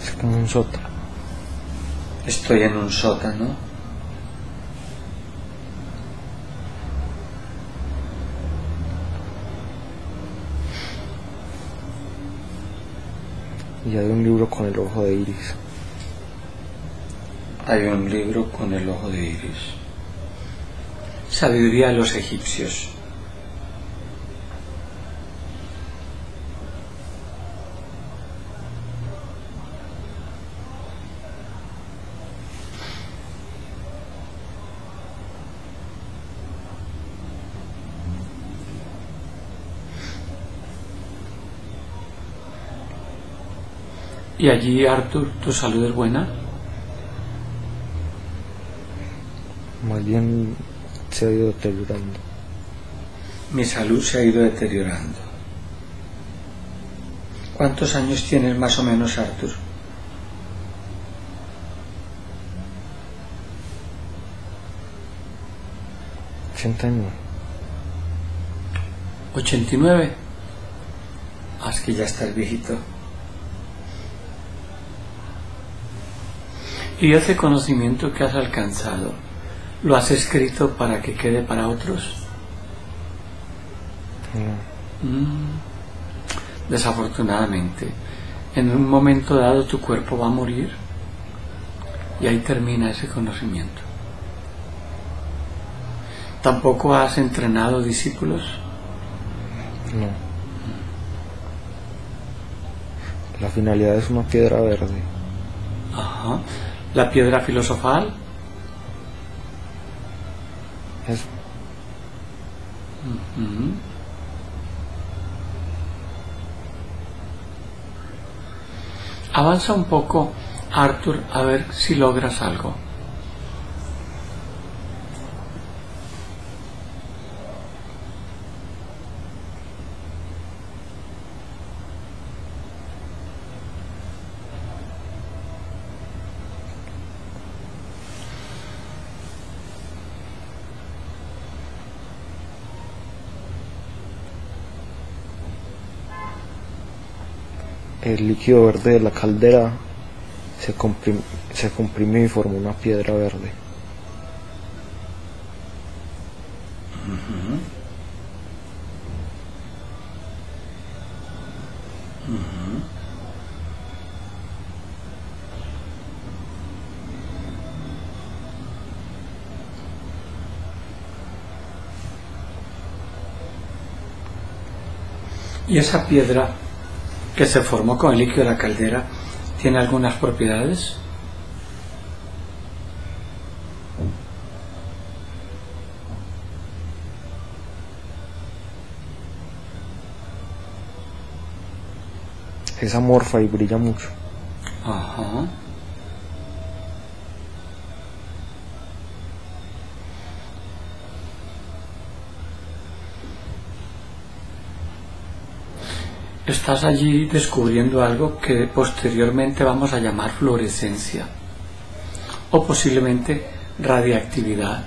Es como un sótano. Estoy en un sótano. Y hay un libro con el ojo de iris. hay un libro con el ojo de iris. Sabiduría de los egipcios. Y allí, Arthur, ¿tu salud es buena? Más bien se ha ido deteriorando. Mi salud se ha ido deteriorando. ¿Cuántos años tienes más o menos, Arthur? Ochenta y nueve. 89. Ah, es que ya estás viejito. ¿Y ese conocimiento que has alcanzado, lo has escrito para que quede para otros? Mm. Desafortunadamente, en un momento dado tu cuerpo va a morir y ahí termina ese conocimiento. ¿Tampoco has entrenado discípulos? No. La finalidad es una piedra verde. Ajá. ¿La piedra filosofal? Es. Avanza un poco, Arthur, a ver si logras algo. El líquido verde de la caldera se, comprim- se comprimió y formó una piedra verde. Y esa piedra que se formó con el líquido de la caldera tiene algunas propiedades. Es amorfa y brilla mucho. Ajá. Estás allí descubriendo algo que posteriormente vamos a llamar fluorescencia o posiblemente radiactividad.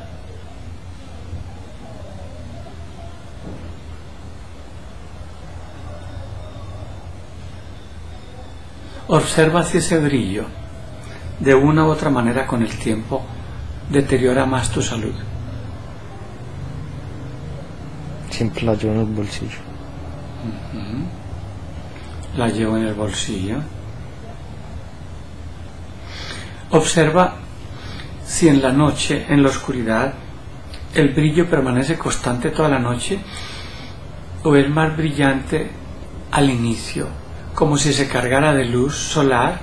Observa si ese brillo, de una u otra manera con el tiempo, deteriora más tu salud. Siempre la llevo en el bolsillo. La llevo en el bolsillo. Observa si en la noche, en la oscuridad, el brillo permanece constante toda la noche o es más brillante al inicio, como si se cargara de luz solar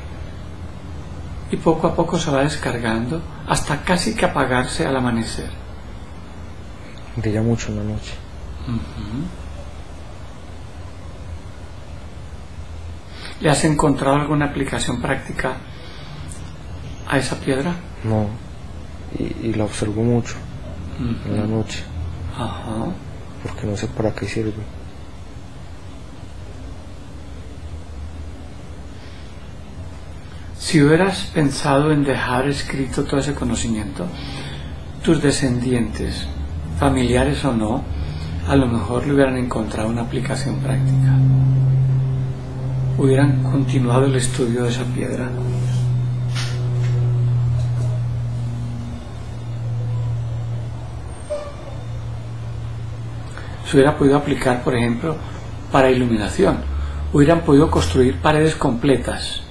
y poco a poco se va descargando hasta casi que apagarse al amanecer. Brilla mucho en la noche. ¿Le has encontrado alguna aplicación práctica a esa piedra? No. Y, y la observo mucho en la noche. Ajá. Porque no sé para qué sirve. Si hubieras pensado en dejar escrito todo ese conocimiento, tus descendientes, familiares o no, a lo mejor le hubieran encontrado una aplicación práctica. Hubieran continuado el estudio de esa piedra. Se hubiera podido aplicar, por ejemplo, para iluminación. Hubieran podido construir paredes completas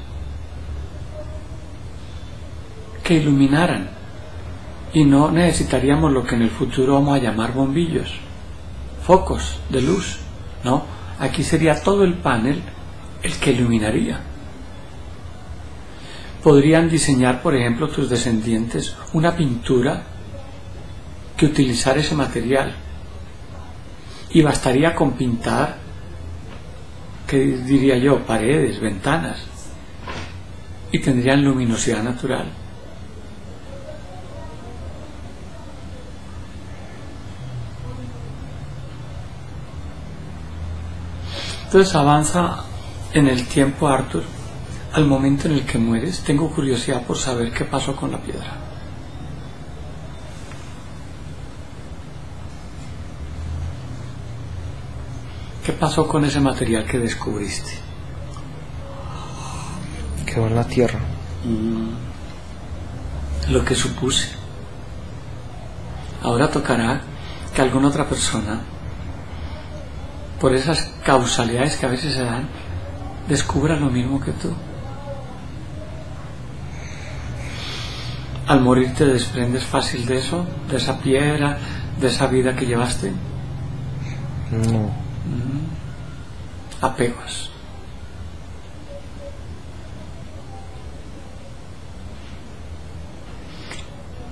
que iluminaran y no necesitaríamos lo que en el futuro vamos a llamar bombillos, focos de luz, ¿no? Aquí sería todo el panel el que iluminaría. Podrían diseñar, por ejemplo, tus descendientes una pintura que utilizara ese material y bastaría con pintar, que diría yo, paredes, ventanas y tendrían luminosidad natural. Entonces avanza en el tiempo, Arthur, al momento en el que mueres. Tengo curiosidad por saber qué pasó con la piedra. ¿Qué pasó con ese material que descubriste? Quedó en la tierra. Lo que supuse. Ahora tocará que alguna otra persona, por esas causalidades que a veces se dan, descubra lo mismo que tú. Al morir te desprendes fácil de eso, de esa piedra, de esa vida que llevaste. No, Apegos.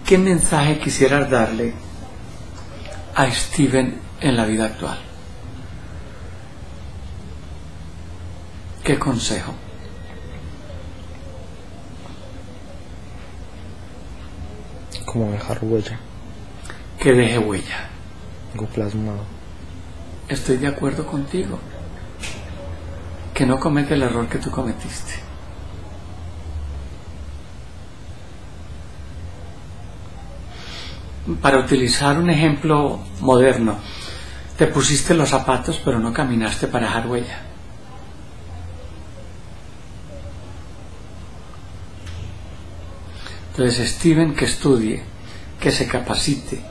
¿Qué mensaje quisieras darle a Steven en la vida actual? ¿Qué consejo? como dejar huella, Que deje huella. algo plasmado. Estoy de acuerdo contigo. Que no comete el error que tú cometiste. Para utilizar un ejemplo moderno, te pusiste los zapatos pero no caminaste para dejar huella. Entonces, Steven que estudie, que se capacite,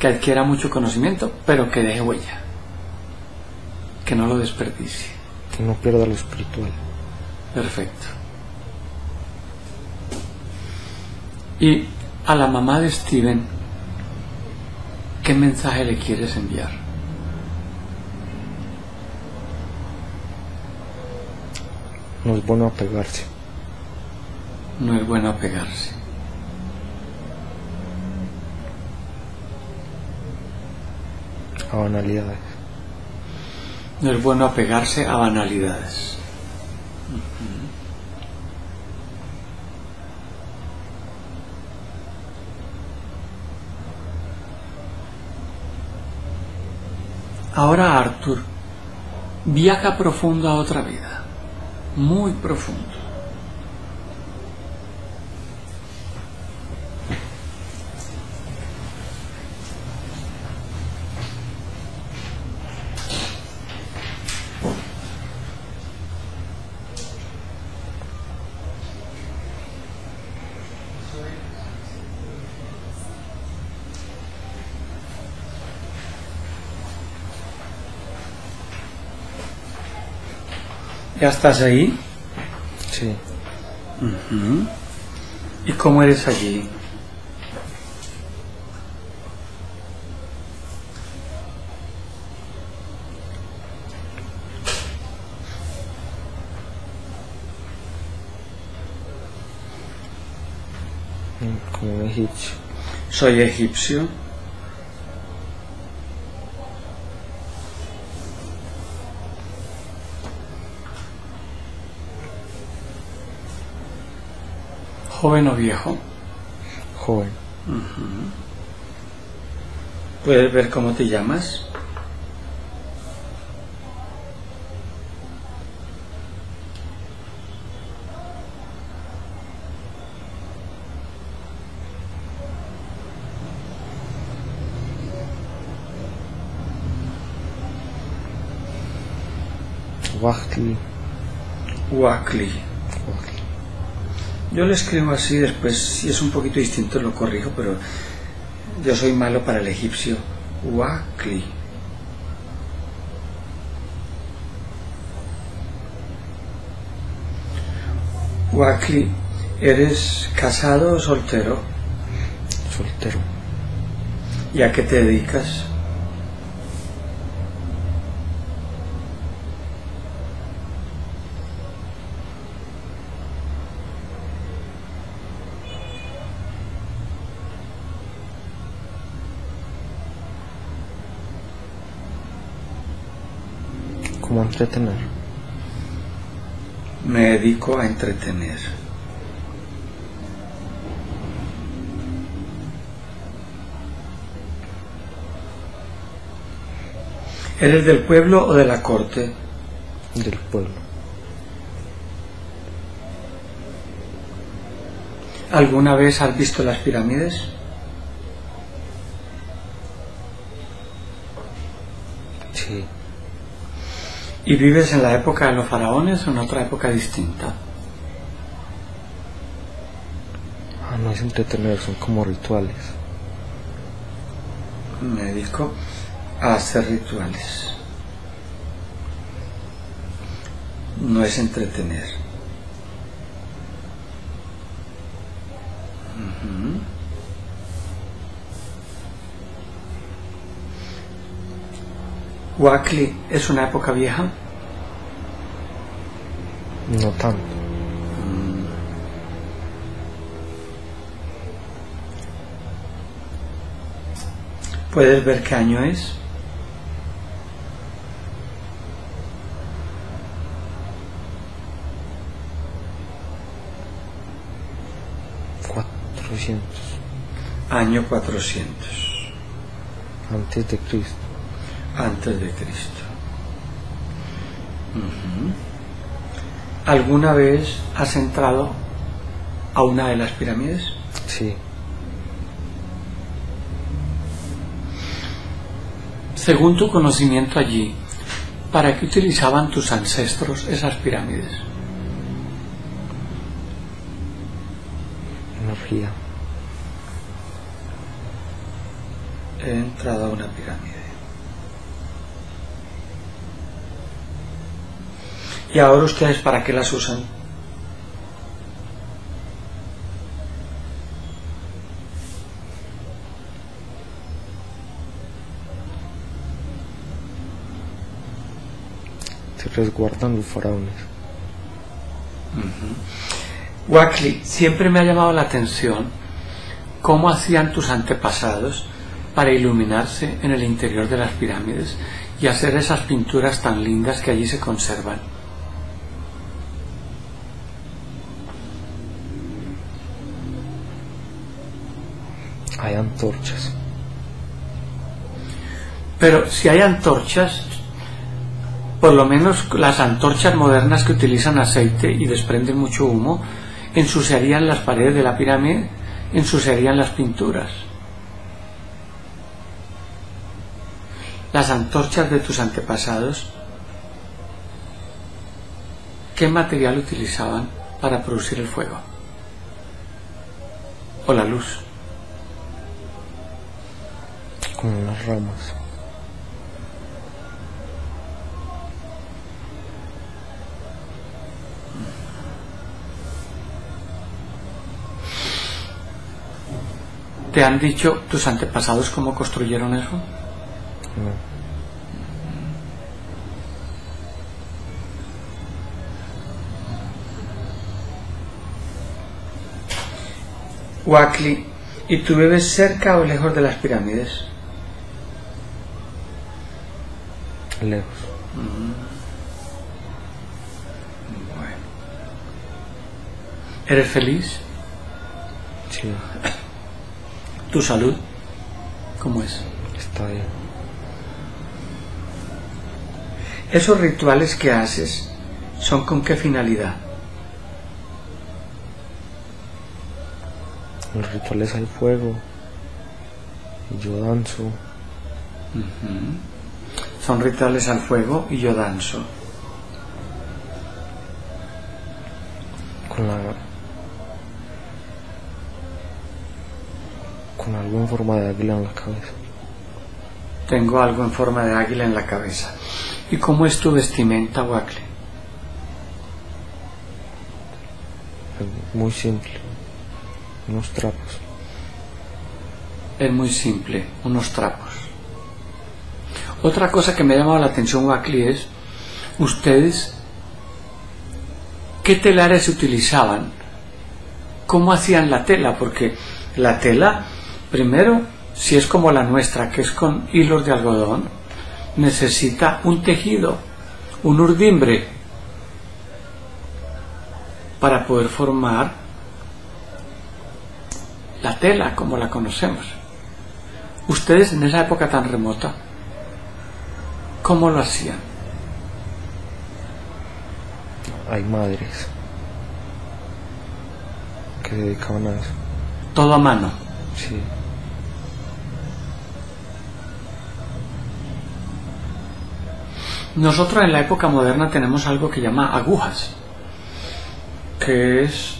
que adquiera mucho conocimiento, pero que deje huella, que no lo desperdicie. Que no pierda lo espiritual. Perfecto. Y a la mamá de Steven, ¿qué mensaje le quieres enviar? No es bueno apegarse. No es bueno apegarse. a banalidades. No es bueno apegarse a banalidades. Ahora Arthur viaja profundo a otra vida, muy profundo. ¿Ya estás ahí? Sí, ¿Y cómo eres allí? mm, como egipcio. Soy egipcio. Joven o viejo. Joven, ¿Puedes ver cómo te llamas? Wachtli. Wachtli. Yo lo escribo así, después si es un poquito distinto lo corrijo, pero yo soy malo para el egipcio. Wakli. Wakli ¿Eres casado o soltero? soltero. ¿Y a qué te dedicas? ¿Cómo entretener? Me dedico a entretener. ¿Eres del pueblo o de la corte? Del pueblo. ¿Alguna vez has visto las pirámides? ¿Y vives en la época de los faraones o en otra época distinta? Ah, no es entretener, son como rituales. Me dedico a hacer rituales. No es entretener. Huacli es una época vieja. No tanto. ¿Puedes ver qué año es? Cuatrocientos. Año 400 Antes de Cristo. Antes de Cristo. ¿Alguna vez has entrado a una de las pirámides? Sí. Según tu conocimiento allí, ¿para qué utilizaban tus ancestros esas pirámides? Energía. He entrado a una pirámide. ¿Y ahora ustedes para qué las usan? Se resguardan los faraones. Wackley, siempre me ha llamado la atención cómo hacían tus antepasados para iluminarse en el interior de las pirámides y hacer esas pinturas tan lindas que allí se conservan. Hay antorchas. Pero si hay antorchas, por lo menos las antorchas modernas que utilizan aceite y desprenden mucho humo, ensuciarían las paredes de la pirámide, ensuciarían las pinturas. Las antorchas de tus antepasados, ¿qué material utilizaban para producir el fuego? O la luz. Con unas ramas. ¿Te han dicho tus antepasados cómo construyeron eso? No. Wackley, ¿y tú vives cerca o lejos de las pirámides? Lejos. Bueno. ¿Eres feliz? Sí. ¿Tu salud? ¿Cómo es? Está bien. ¿Esos rituales que haces son con qué finalidad? Los rituales al fuego. Yo danzo. Son rituales al fuego y yo danzo. Con la. Con algo en forma de águila en la cabeza. Tengo algo en forma de águila en la cabeza. ¿Y cómo es tu vestimenta, Wackley? Es muy simple. Unos trapos. Es muy simple, unos trapos. Otra cosa que me ha llamado la atención, Wackley, es ustedes qué telares utilizaban, cómo hacían la tela, porque la tela, primero, si es como la nuestra, que es con hilos de algodón, necesita un tejido, un urdimbre, para poder formar la tela como la conocemos. Ustedes en esa época tan remota, ¿cómo lo hacían? Hay madres que se dedicaban a eso. Todo a mano. Sí. Nosotros en la época moderna tenemos algo que llama agujas, que es,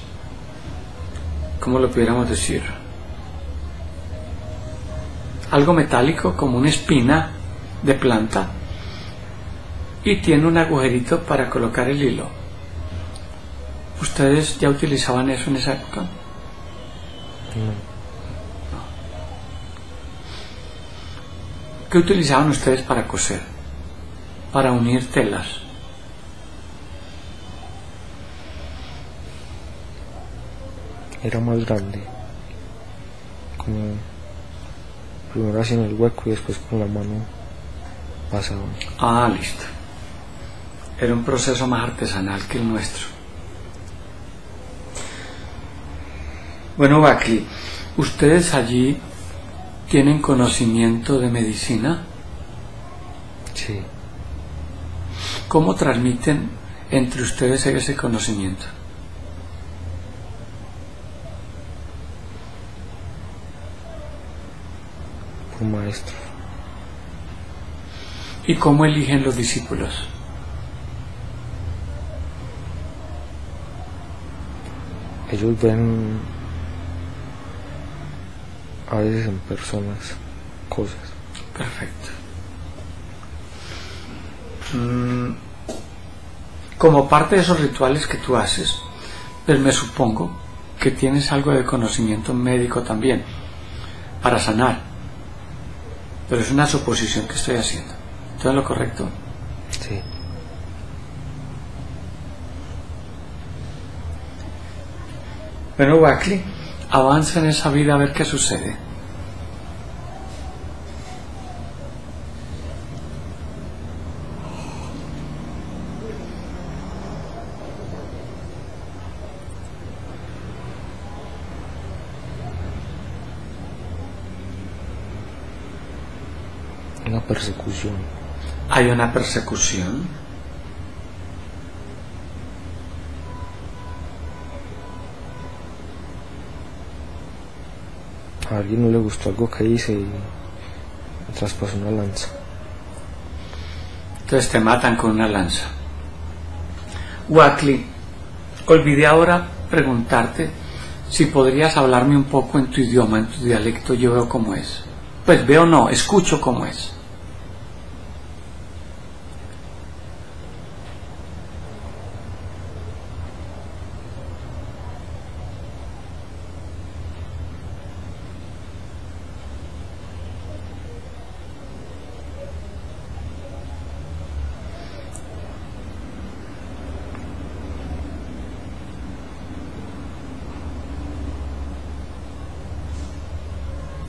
¿cómo lo pudiéramos decir? Algo metálico como una espina de planta y tiene un agujerito para colocar el hilo. ¿Ustedes ya utilizaban eso en esa época? No. ¿Qué utilizaban ustedes para coser? Para unir telas. Era más grande. Como primero hacían el hueco y después con la mano pasaban. Ah, listo. Era un proceso más artesanal que el nuestro. Bueno, Bakli, ¿ustedes allí tienen conocimiento de medicina? Sí. ¿Cómo transmiten entre ustedes ese conocimiento? Por maestro. ¿Y cómo eligen los discípulos? Ellos ven a veces en personas cosas. Perfecto. Mm, como parte de esos rituales que tú haces, pues me supongo que tienes algo de conocimiento médico también para sanar. Pero es una suposición que estoy haciendo. ¿Todo lo correcto? Sí. Bueno, Wackley, avanza en esa vida a ver qué sucede. Una persecución. Hay una persecución. A alguien no le gustó algo que hice y traspasó una lanza. Entonces te matan con una lanza. Wackley, olvidé ahora preguntarte si podrías hablarme un poco en tu idioma, en tu dialecto, yo veo cómo es. Pues veo no, escucho cómo es.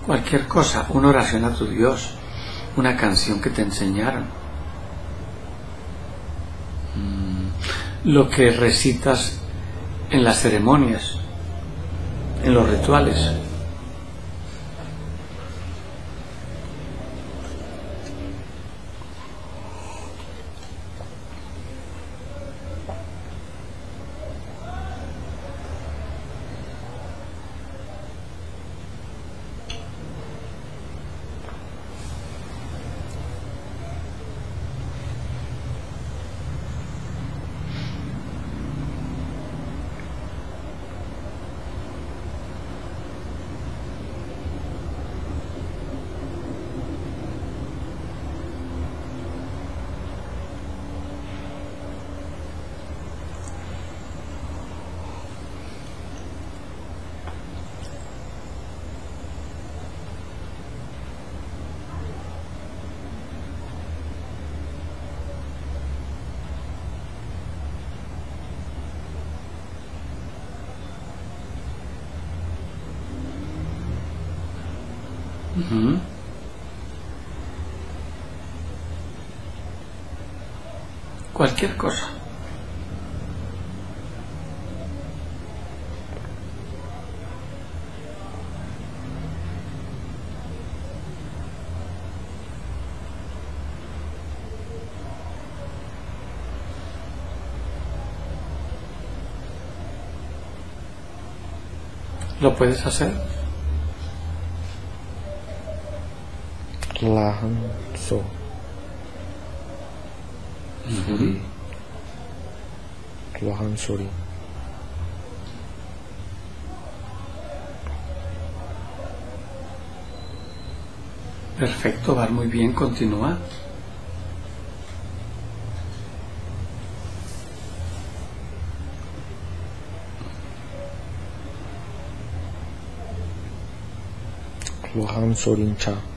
Cualquier cosa, una oración a tu Dios, una canción que te enseñaron, Mm, lo que recitas en las ceremonias, en los rituales. Cualquier cosa. ¿Lo puedes hacer? Lahan. Lahan Suri. Perfecto, va muy bien, continúa. Lahan Sorin Cha.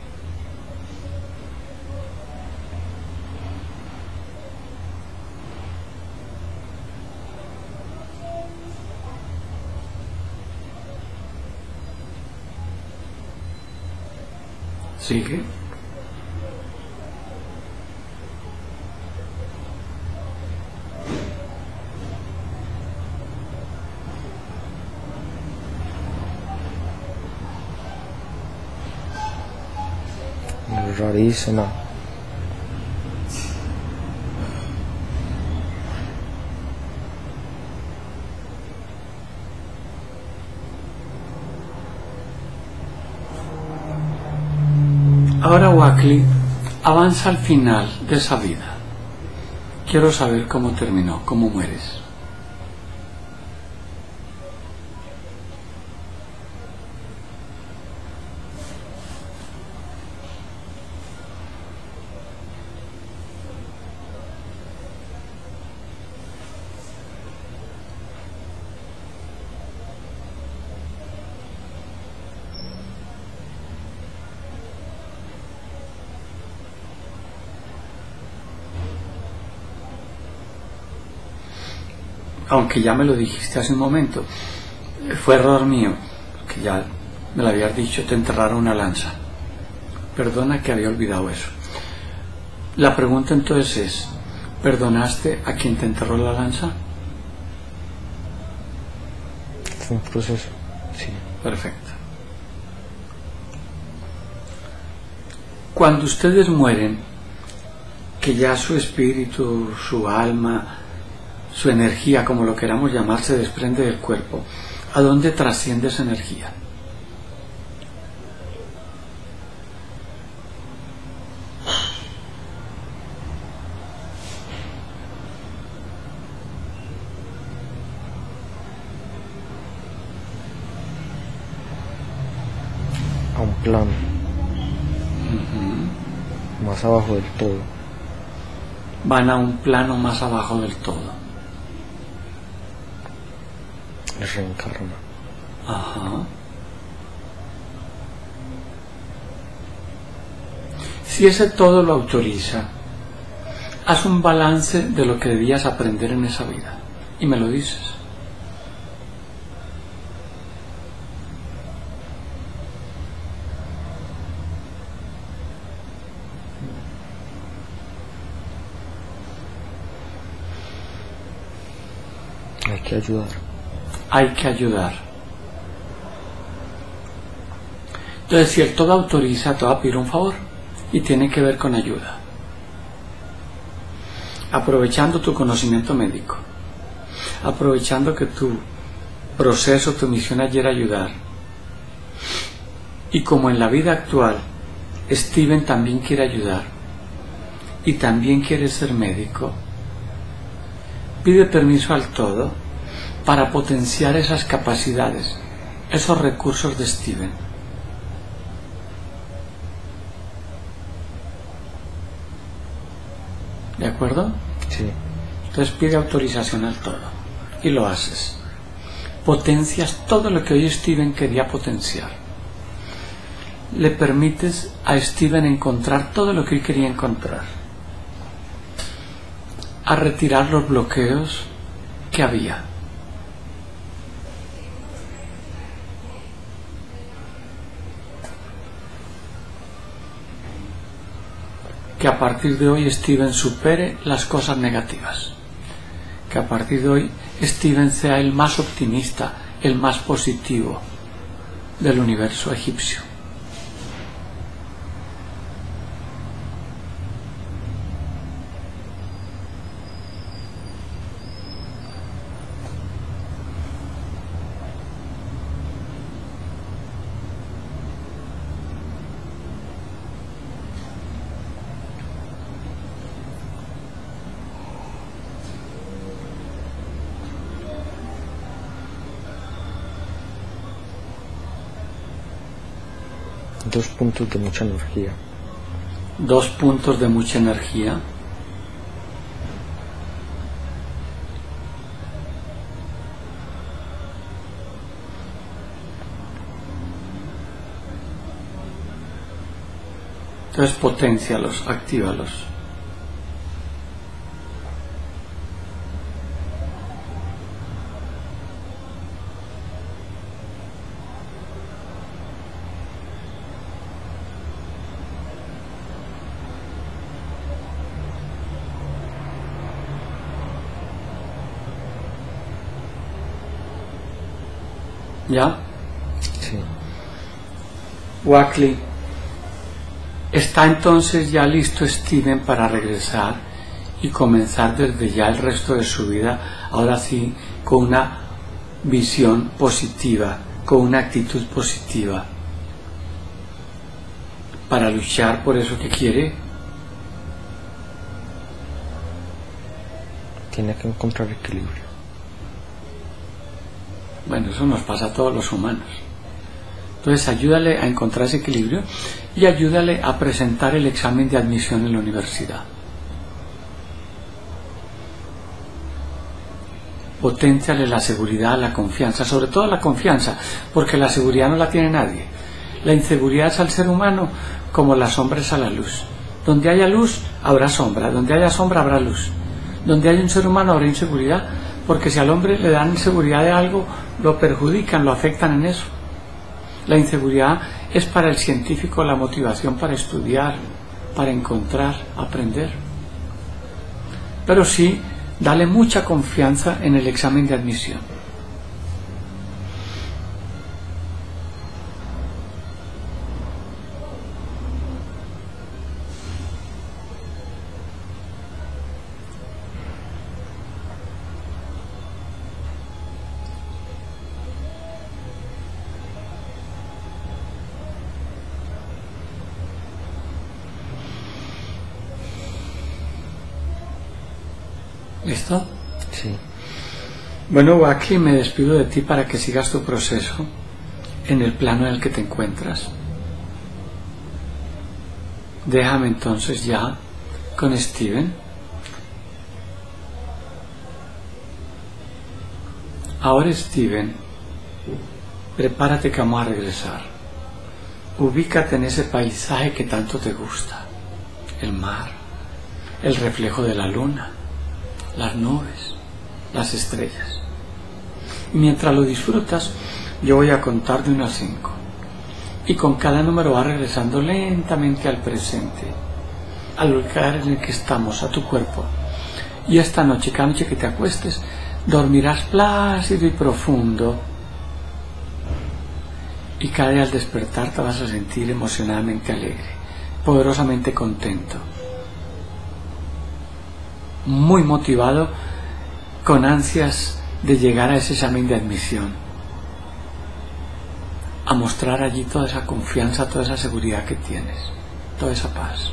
Sigue. Rarisana. Wakli avanza al final de esa vida. Quiero saber cómo terminó, cómo mueres. Aunque ya me lo dijiste hace un momento, fue error mío, que ya me lo habías dicho, te enterraron una lanza. Perdona que había olvidado eso. La pregunta entonces es, ¿perdonaste a quien te enterró la lanza? Fue un proceso. Sí. Perfecto. Cuando ustedes mueren, que ya su espíritu, su alma, su energía, como lo queramos llamar, se desprende del cuerpo, ¿a dónde trasciende esa energía? A un plano. Más abajo del todo. Van a un plano más abajo del todo. Reencarna. Ajá. Si ese todo lo autoriza, haz un balance de lo que debías aprender en esa vida y me lo dices. Hay que ayudar. Hay que ayudar. Entonces, si el todo autoriza, te va a pedir un favor y tiene que ver con ayuda. Aprovechando tu conocimiento médico, aprovechando que tu proceso, tu misión ayer ayudar. Y como en la vida actual, Steven también quiere ayudar y también quiere ser médico, pide permiso al todo para potenciar esas capacidades, esos recursos de Steven. ¿De acuerdo? Sí. Entonces pide autorización al todo y lo haces. Potencias todo lo que hoy Steven quería potenciar. Le permites a Steven encontrar todo lo que hoy quería encontrar. A retirar los bloqueos que había. Que a partir de hoy Steven supere las cosas negativas. Que a partir de hoy Steven sea el más optimista, el más positivo del universo egipcio. Dos puntos de mucha energía. Dos puntos de mucha energía. Entonces potencialos, actívalos. ¿Ya? Sí. Wackley. ¿Está entonces ya listo Steven para regresar y comenzar desde ya el resto de su vida, ahora sí, con una visión positiva, con una actitud positiva, para luchar por eso que quiere? Tiene que encontrar equilibrio. Bueno, eso nos pasa a todos los humanos. Entonces ayúdale a encontrar ese equilibrio y ayúdale a presentar el examen de admisión en la universidad. Potenciale la seguridad, la confianza, sobre todo la confianza, porque la seguridad no la tiene nadie. La inseguridad es al ser humano como la sombra es a la luz. Donde haya luz, habrá sombra. Donde haya sombra, habrá luz. Donde haya un ser humano, habrá inseguridad, porque si al hombre le dan inseguridad de algo, lo perjudican, lo afectan en eso. La inseguridad es para el científico la motivación para estudiar, para encontrar, aprender. Pero sí, dale mucha confianza en el examen de admisión. Bueno, Waki, me despido de ti para que sigas tu proceso en el plano en el que te encuentras. Déjame entonces ya con Steven. Ahora Steven, prepárate que vamos a regresar. Ubícate en ese paisaje que tanto te gusta. El mar, el reflejo de la luna, las nubes, las estrellas. Mientras lo disfrutas, yo voy a contar de 1 a 5. Y con cada número va regresando lentamente al presente, al lugar en el que estamos, a tu cuerpo. Y esta noche, cada noche que te acuestes, dormirás plácido y profundo. Y cada día al despertar te vas a sentir emocionadamente alegre, poderosamente contento, muy motivado, con ansias de llegar a ese examen de admisión, a mostrar allí toda esa confianza, toda esa seguridad que tienes, toda esa paz,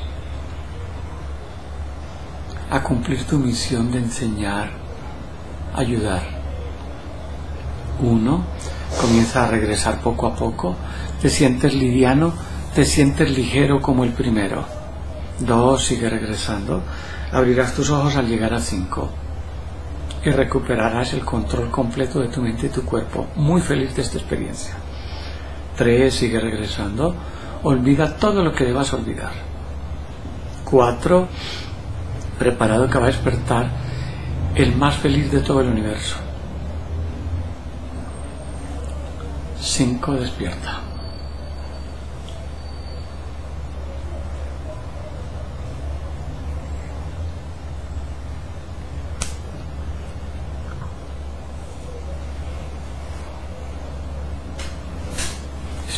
a cumplir tu misión de enseñar, ayudar. Uno, comienza a regresar poco a poco, te sientes liviano, te sientes ligero como el primero. Dos, sigue regresando, abrirás tus ojos al llegar a cinco y recuperarás el control completo de tu mente y tu cuerpo. Muy feliz de esta experiencia. Tres, sigue regresando, olvida todo lo que debas olvidar. Cuatro, preparado que va a despertar el más feliz de todo el universo. Cinco, despierta.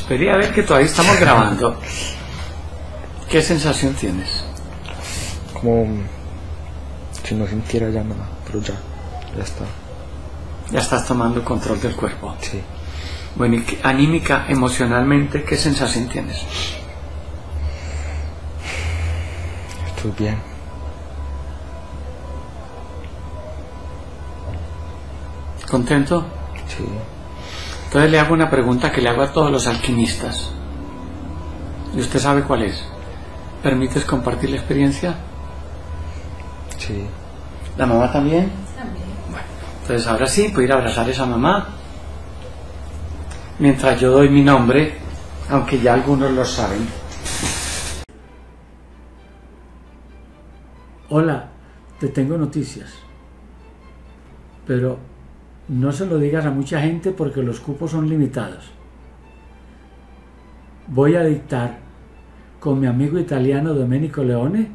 Esperé a ver que todavía estamos grabando. ¿Qué sensación tienes? Como si no sintiera ya nada, pero ya, ya está. Ya estás tomando control del cuerpo. Sí. Bueno, y anímica, emocionalmente, ¿qué sensación tienes? Estoy bien. ¿Contento? Sí. Entonces le hago una pregunta que le hago a todos los alquimistas. ¿Y usted sabe cuál es? ¿Permites compartir la experiencia? Sí. ¿La mamá también? También. Bueno, entonces ahora sí, puedo ir a abrazar a esa mamá. Mientras yo doy mi nombre, aunque ya algunos lo saben. Hola, te tengo noticias. Pero no se lo digas a mucha gente porque los cupos son limitados. Voy a dictar con mi amigo italiano Domenico Leone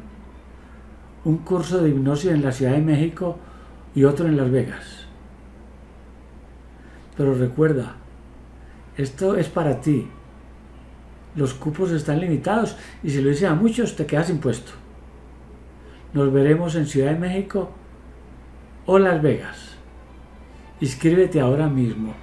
un curso de hipnosis en la Ciudad de México y otro en Las Vegas. Pero recuerda, esto es para ti. Los cupos están limitados y si lo dices a muchos te quedas sin puesto. Nos veremos en Ciudad de México o Las Vegas. Inscríbete ahora mismo.